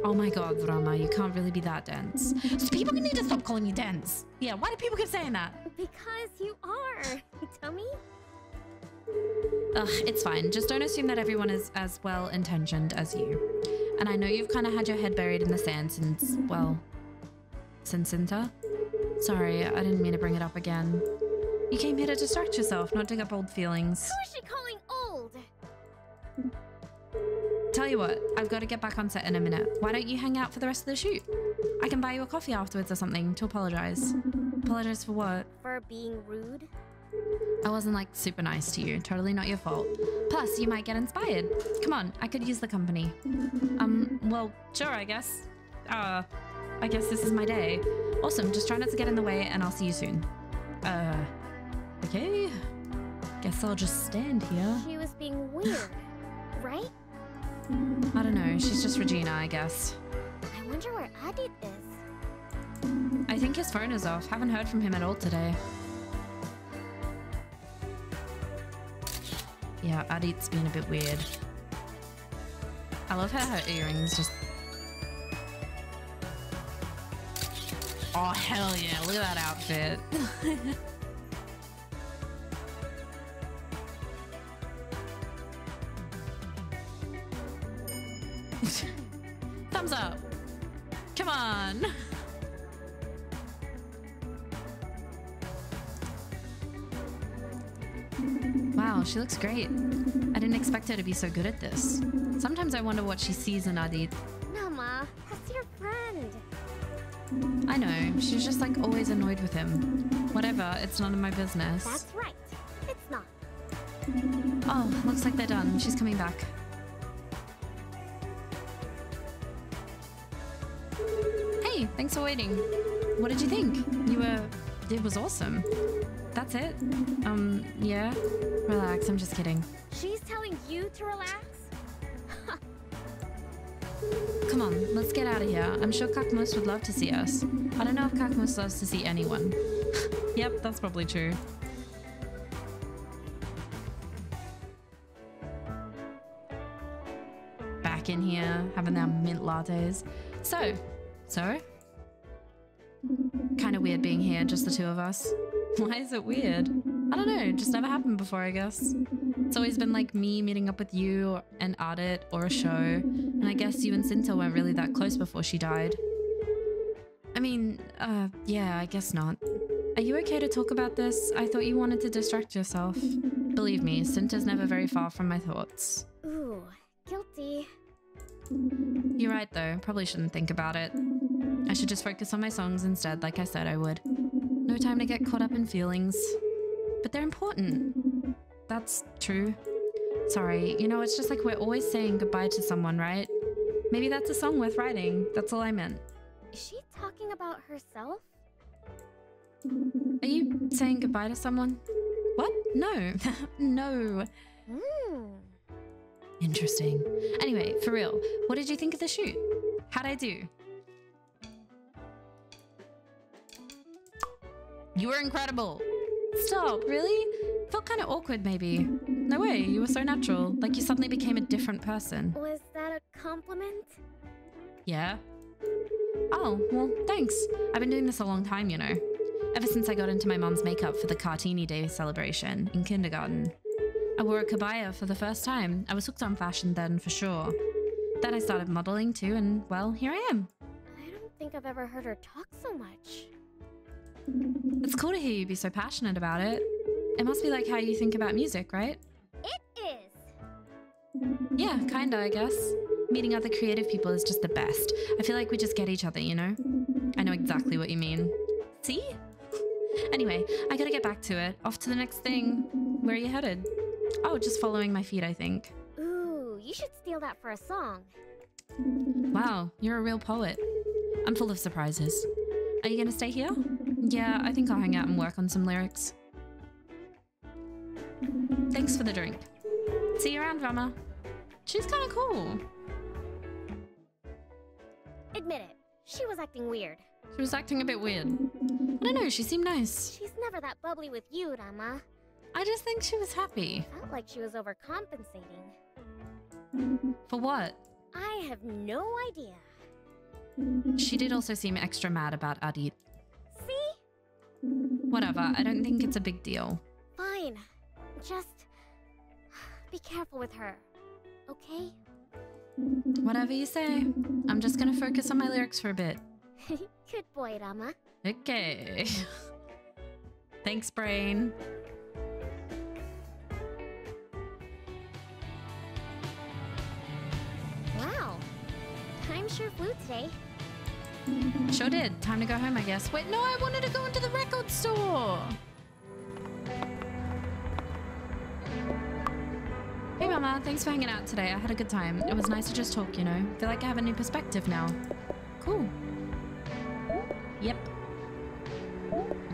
Speaker 1: Oh my god, Rama, you can't really be that dense. So people need to stop calling you dense. Yeah, why do people keep saying that?
Speaker 2: Because you are. Dummy.
Speaker 1: Ugh, it's fine. Just don't assume that everyone is as well intentioned as you. And I know you've kind of had your head buried in the sand since, well, since Cinta. Sorry, I didn't mean to bring it up again. You came here to distract yourself, not dig up old feelings.
Speaker 2: Who is she calling old?
Speaker 1: Tell you what, I've got to get back on set in a minute. Why don't you hang out for the rest of the shoot? I can buy you a coffee afterwards or something to apologize. Apologize for what?
Speaker 2: For being rude?
Speaker 1: I wasn't like super nice to you. Totally not your fault. Plus, you might get inspired. Come on, I could use the company. Um, well, sure, I guess. Uh, I guess this is my day. Awesome, just try not to get in the way and I'll see you soon. Uh, okay. Guess I'll just stand here.
Speaker 2: She was being weird, right?
Speaker 1: I don't know, she's just Regina, I guess.
Speaker 2: I wonder where Adit is.
Speaker 1: I think his phone is off. Haven't heard from him at all today. Yeah, Adit's been a bit weird. I love how her earrings just. Oh, hell yeah. Look at that outfit. Thumbs up. Come on. Wow, she looks great. I didn't expect her to be so good at this. Sometimes I wonder what she sees in Adit.
Speaker 2: Rama, that's your friend.
Speaker 1: I know, she's just like always annoyed with him. Whatever, it's none of my business.
Speaker 2: That's right. It's not.
Speaker 1: Oh, looks like they're done. She's coming back. Hey, thanks for waiting. What did you think? You were. It was awesome. That's it? Um, yeah? Relax, I'm just kidding.
Speaker 2: She's telling you to relax?
Speaker 1: Come on, let's get out of here. I'm sure Kakmus would love to see us. I don't know if Kakmus loves to see anyone. yep, that's probably true. Back in here, having our mint lattes. So, so? Kind of weird being here, just the two of us. Why is it weird? I don't know, just never happened before, I guess. It's always been like me meeting up with you and Adit or a show, and I guess you and Cinta weren't really that close before she died. I mean, uh, yeah, I guess not. Are you okay to talk about this? I thought you wanted to distract yourself. Believe me, Cinta's never very far from my thoughts.
Speaker 2: Ooh, guilty.
Speaker 1: You're right, though. Probably shouldn't think about it. I should just focus on my songs instead, like I said I would. No time to get caught up in feelings. But they're important. That's true. Sorry, you know, it's just like we're always saying goodbye to someone, right? Maybe that's a song worth writing. That's all I meant.
Speaker 2: Is she talking about herself?
Speaker 1: Are you saying goodbye to someone? What? No. no.
Speaker 2: Hmm.
Speaker 1: Interesting. Anyway, for real, what did you think of the shoot? How'd I do? You were incredible. Stop, really? Felt kind of awkward, maybe. No way, you were so natural. Like you suddenly became a different person.
Speaker 2: Was that a compliment?
Speaker 1: Yeah. Oh, well, thanks. I've been doing this a long time, you know. Ever since I got into my mom's makeup for the Kartini Day celebration in kindergarten. I wore a kebaya for the first time. I was hooked on fashion then, for sure. Then I started modeling too, and well, here I am.
Speaker 2: I don't think I've ever heard her talk so much.
Speaker 1: It's cool to hear you be so passionate about it. It must be like how you think about music, right?
Speaker 2: It is!
Speaker 1: Yeah, kinda, I guess. Meeting other creative people is just the best. I feel like we just get each other, you know? I know exactly what you mean. See? Anyway, I gotta get back to it. Off to the next thing. Where are you headed? Oh, just following my feet, I think.
Speaker 2: Ooh, you should steal that for a song.
Speaker 1: Wow, you're a real poet. I'm full of surprises. Are you gonna stay here? Yeah, I think I'll hang out and work on some lyrics. Thanks for the drink. See you around, Rama. She's kind of cool.
Speaker 2: Admit it, she was acting weird.
Speaker 1: She was acting a bit weird. I don't know, she seemed nice.
Speaker 2: She's never that bubbly with you, Rama.
Speaker 1: I just think she was happy.
Speaker 2: Felt like she was overcompensating.
Speaker 1: For what?
Speaker 2: I have no idea.
Speaker 1: She did also seem extra mad about Adit. Whatever, I don't think it's a big deal.
Speaker 2: Fine. Just be careful with her. Okay?
Speaker 1: Whatever you say. I'm just gonna focus on my lyrics for a bit.
Speaker 2: Good boy, Rama.
Speaker 1: Okay. Thanks, brain.
Speaker 2: Wow. Time sure flew today.
Speaker 1: Sure did. Time to go home, I guess. Wait, no, I wanted to go into the record store. Hey, Mama. Thanks for hanging out today. I had a good time. It was nice to just talk, you know. Feel like I have a new perspective now. Cool. Yep.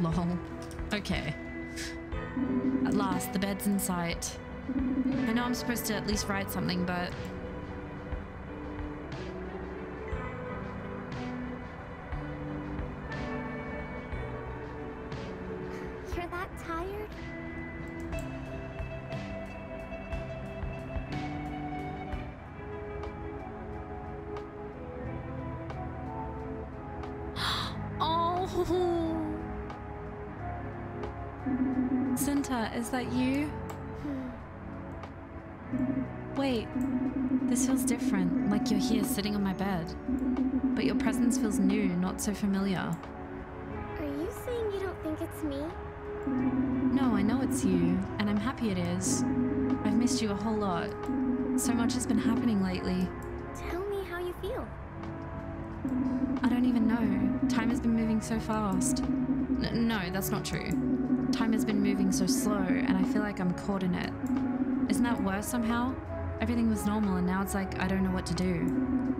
Speaker 1: Lol. Okay. At last, the bed's in sight. I know I'm supposed to at least write something, but not so familiar.
Speaker 2: Are you saying you don't think it's me?
Speaker 1: No, I know it's you, and I'm happy it is. I've missed you a whole lot. So much has been happening lately.
Speaker 2: Tell me how you feel.
Speaker 1: I don't even know. Time has been moving so fast. N- no, that's not true. Time has been moving so slow, and I feel like I'm caught in it. Isn't that worse somehow? Everything was normal, and now it's like I don't know what to do.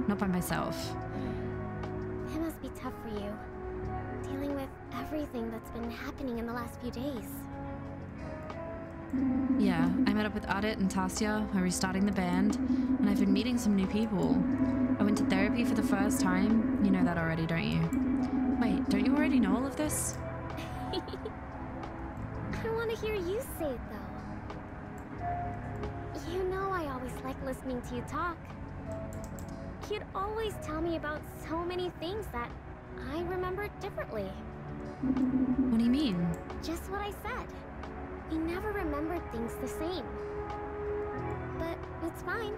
Speaker 1: Not by myself.
Speaker 2: Must be tough for you. Dealing with everything that's been happening in the last few days.
Speaker 1: Yeah, I met up with Adit and Tasia. We're restarting the band, and I've been meeting some new people. I went to therapy for the first time. You know that already, don't you? Wait, don't you already know all of this?
Speaker 2: I want to hear you say it, though. You know I always like listening to you talk. You'd always tell me about so many things that I remembered differently.
Speaker 1: What do you mean?
Speaker 2: Just what I said. We never remembered things the same. But it's fine,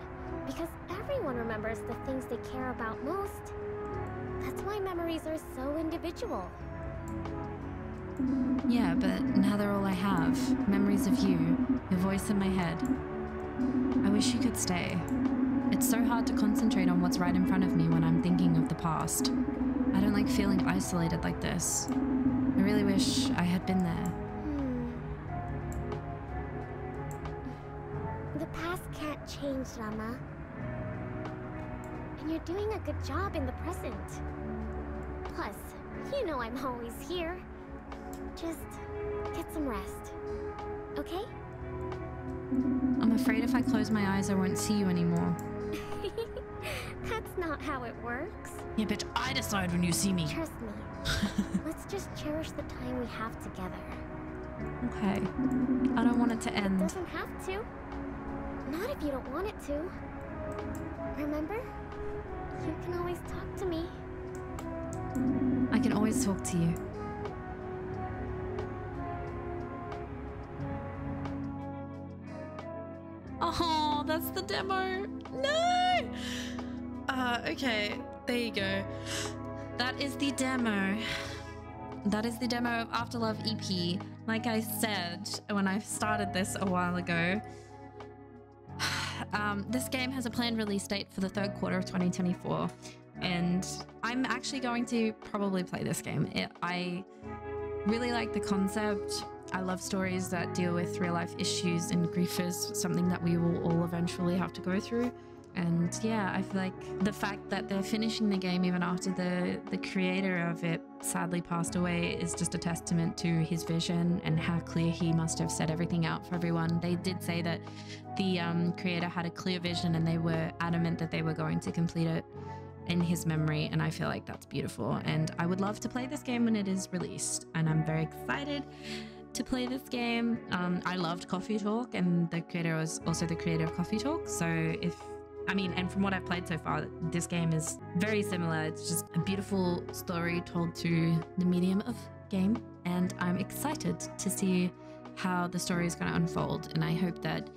Speaker 2: because everyone remembers the things they care about most.
Speaker 3: That's why memories are so individual.
Speaker 1: Yeah, but now they're all I have. Memories of you, your voice in my head. I wish you could stay. It's so hard to concentrate on what's right in front of me when I'm thinking of the past. I don't like feeling isolated like this. I really wish I had been there.
Speaker 3: Hmm. The past can't change, Rama. And you're doing a good job in the present. Plus, you know I'm always here. Just get some rest. Okay?
Speaker 1: I'm afraid if I close my eyes, I won't see you anymore.
Speaker 3: Not how it works.
Speaker 1: Yeah, bitch, I decide when you see me.
Speaker 3: Trust me. Let's just cherish the time we have together.
Speaker 1: Okay. I don't want it to end.
Speaker 3: Doesn't have to. Not if you don't want it to. Remember? You can always talk to me.
Speaker 1: I can always talk to you. Oh, that's the demo. No! Uh, okay, there you go. That is the demo. That is the demo of Afterlove EP. Like I said when I started this a while ago, um, this game has a planned release date for the third quarter of 2024, and I'm actually going to probably play this game. It, I really like the concept. I love stories that deal with real life issues, and grief is something that we will all eventually have to go through. And yeah, I feel like the fact that they're finishing the game even after the the creator of it sadly passed away is just a testament to his vision and how clear he must have set everything out for everyone. They did say that the um, creator had a clear vision and they were adamant that they were going to complete it in his memory and I feel like that's beautiful and I would love to play this game when it is released and I'm very excited to play this game. Um, I loved Coffee Talk and the creator was also the creator of Coffee Talk so if I mean, and from what I've played so far, this game is very similar. It's just a beautiful story told through the medium of game, and I'm excited to see how the story is going to unfold. And I hope that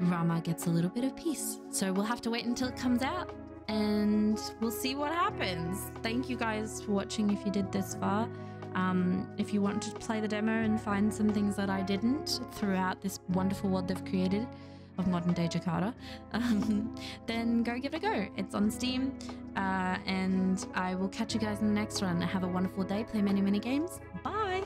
Speaker 1: Rama gets a little bit of peace. So we'll have to wait until it comes out, and we'll see what happens. Thank you guys for watching. If you did this far. Um, if you want to play the demo and find some things that I didn't throughout this wonderful world they've created, of modern day Jakarta, um, then go give it a go. It's on Steam, uh, and I will catch you guys in the next one. Have a wonderful day. Play many, many games. Bye.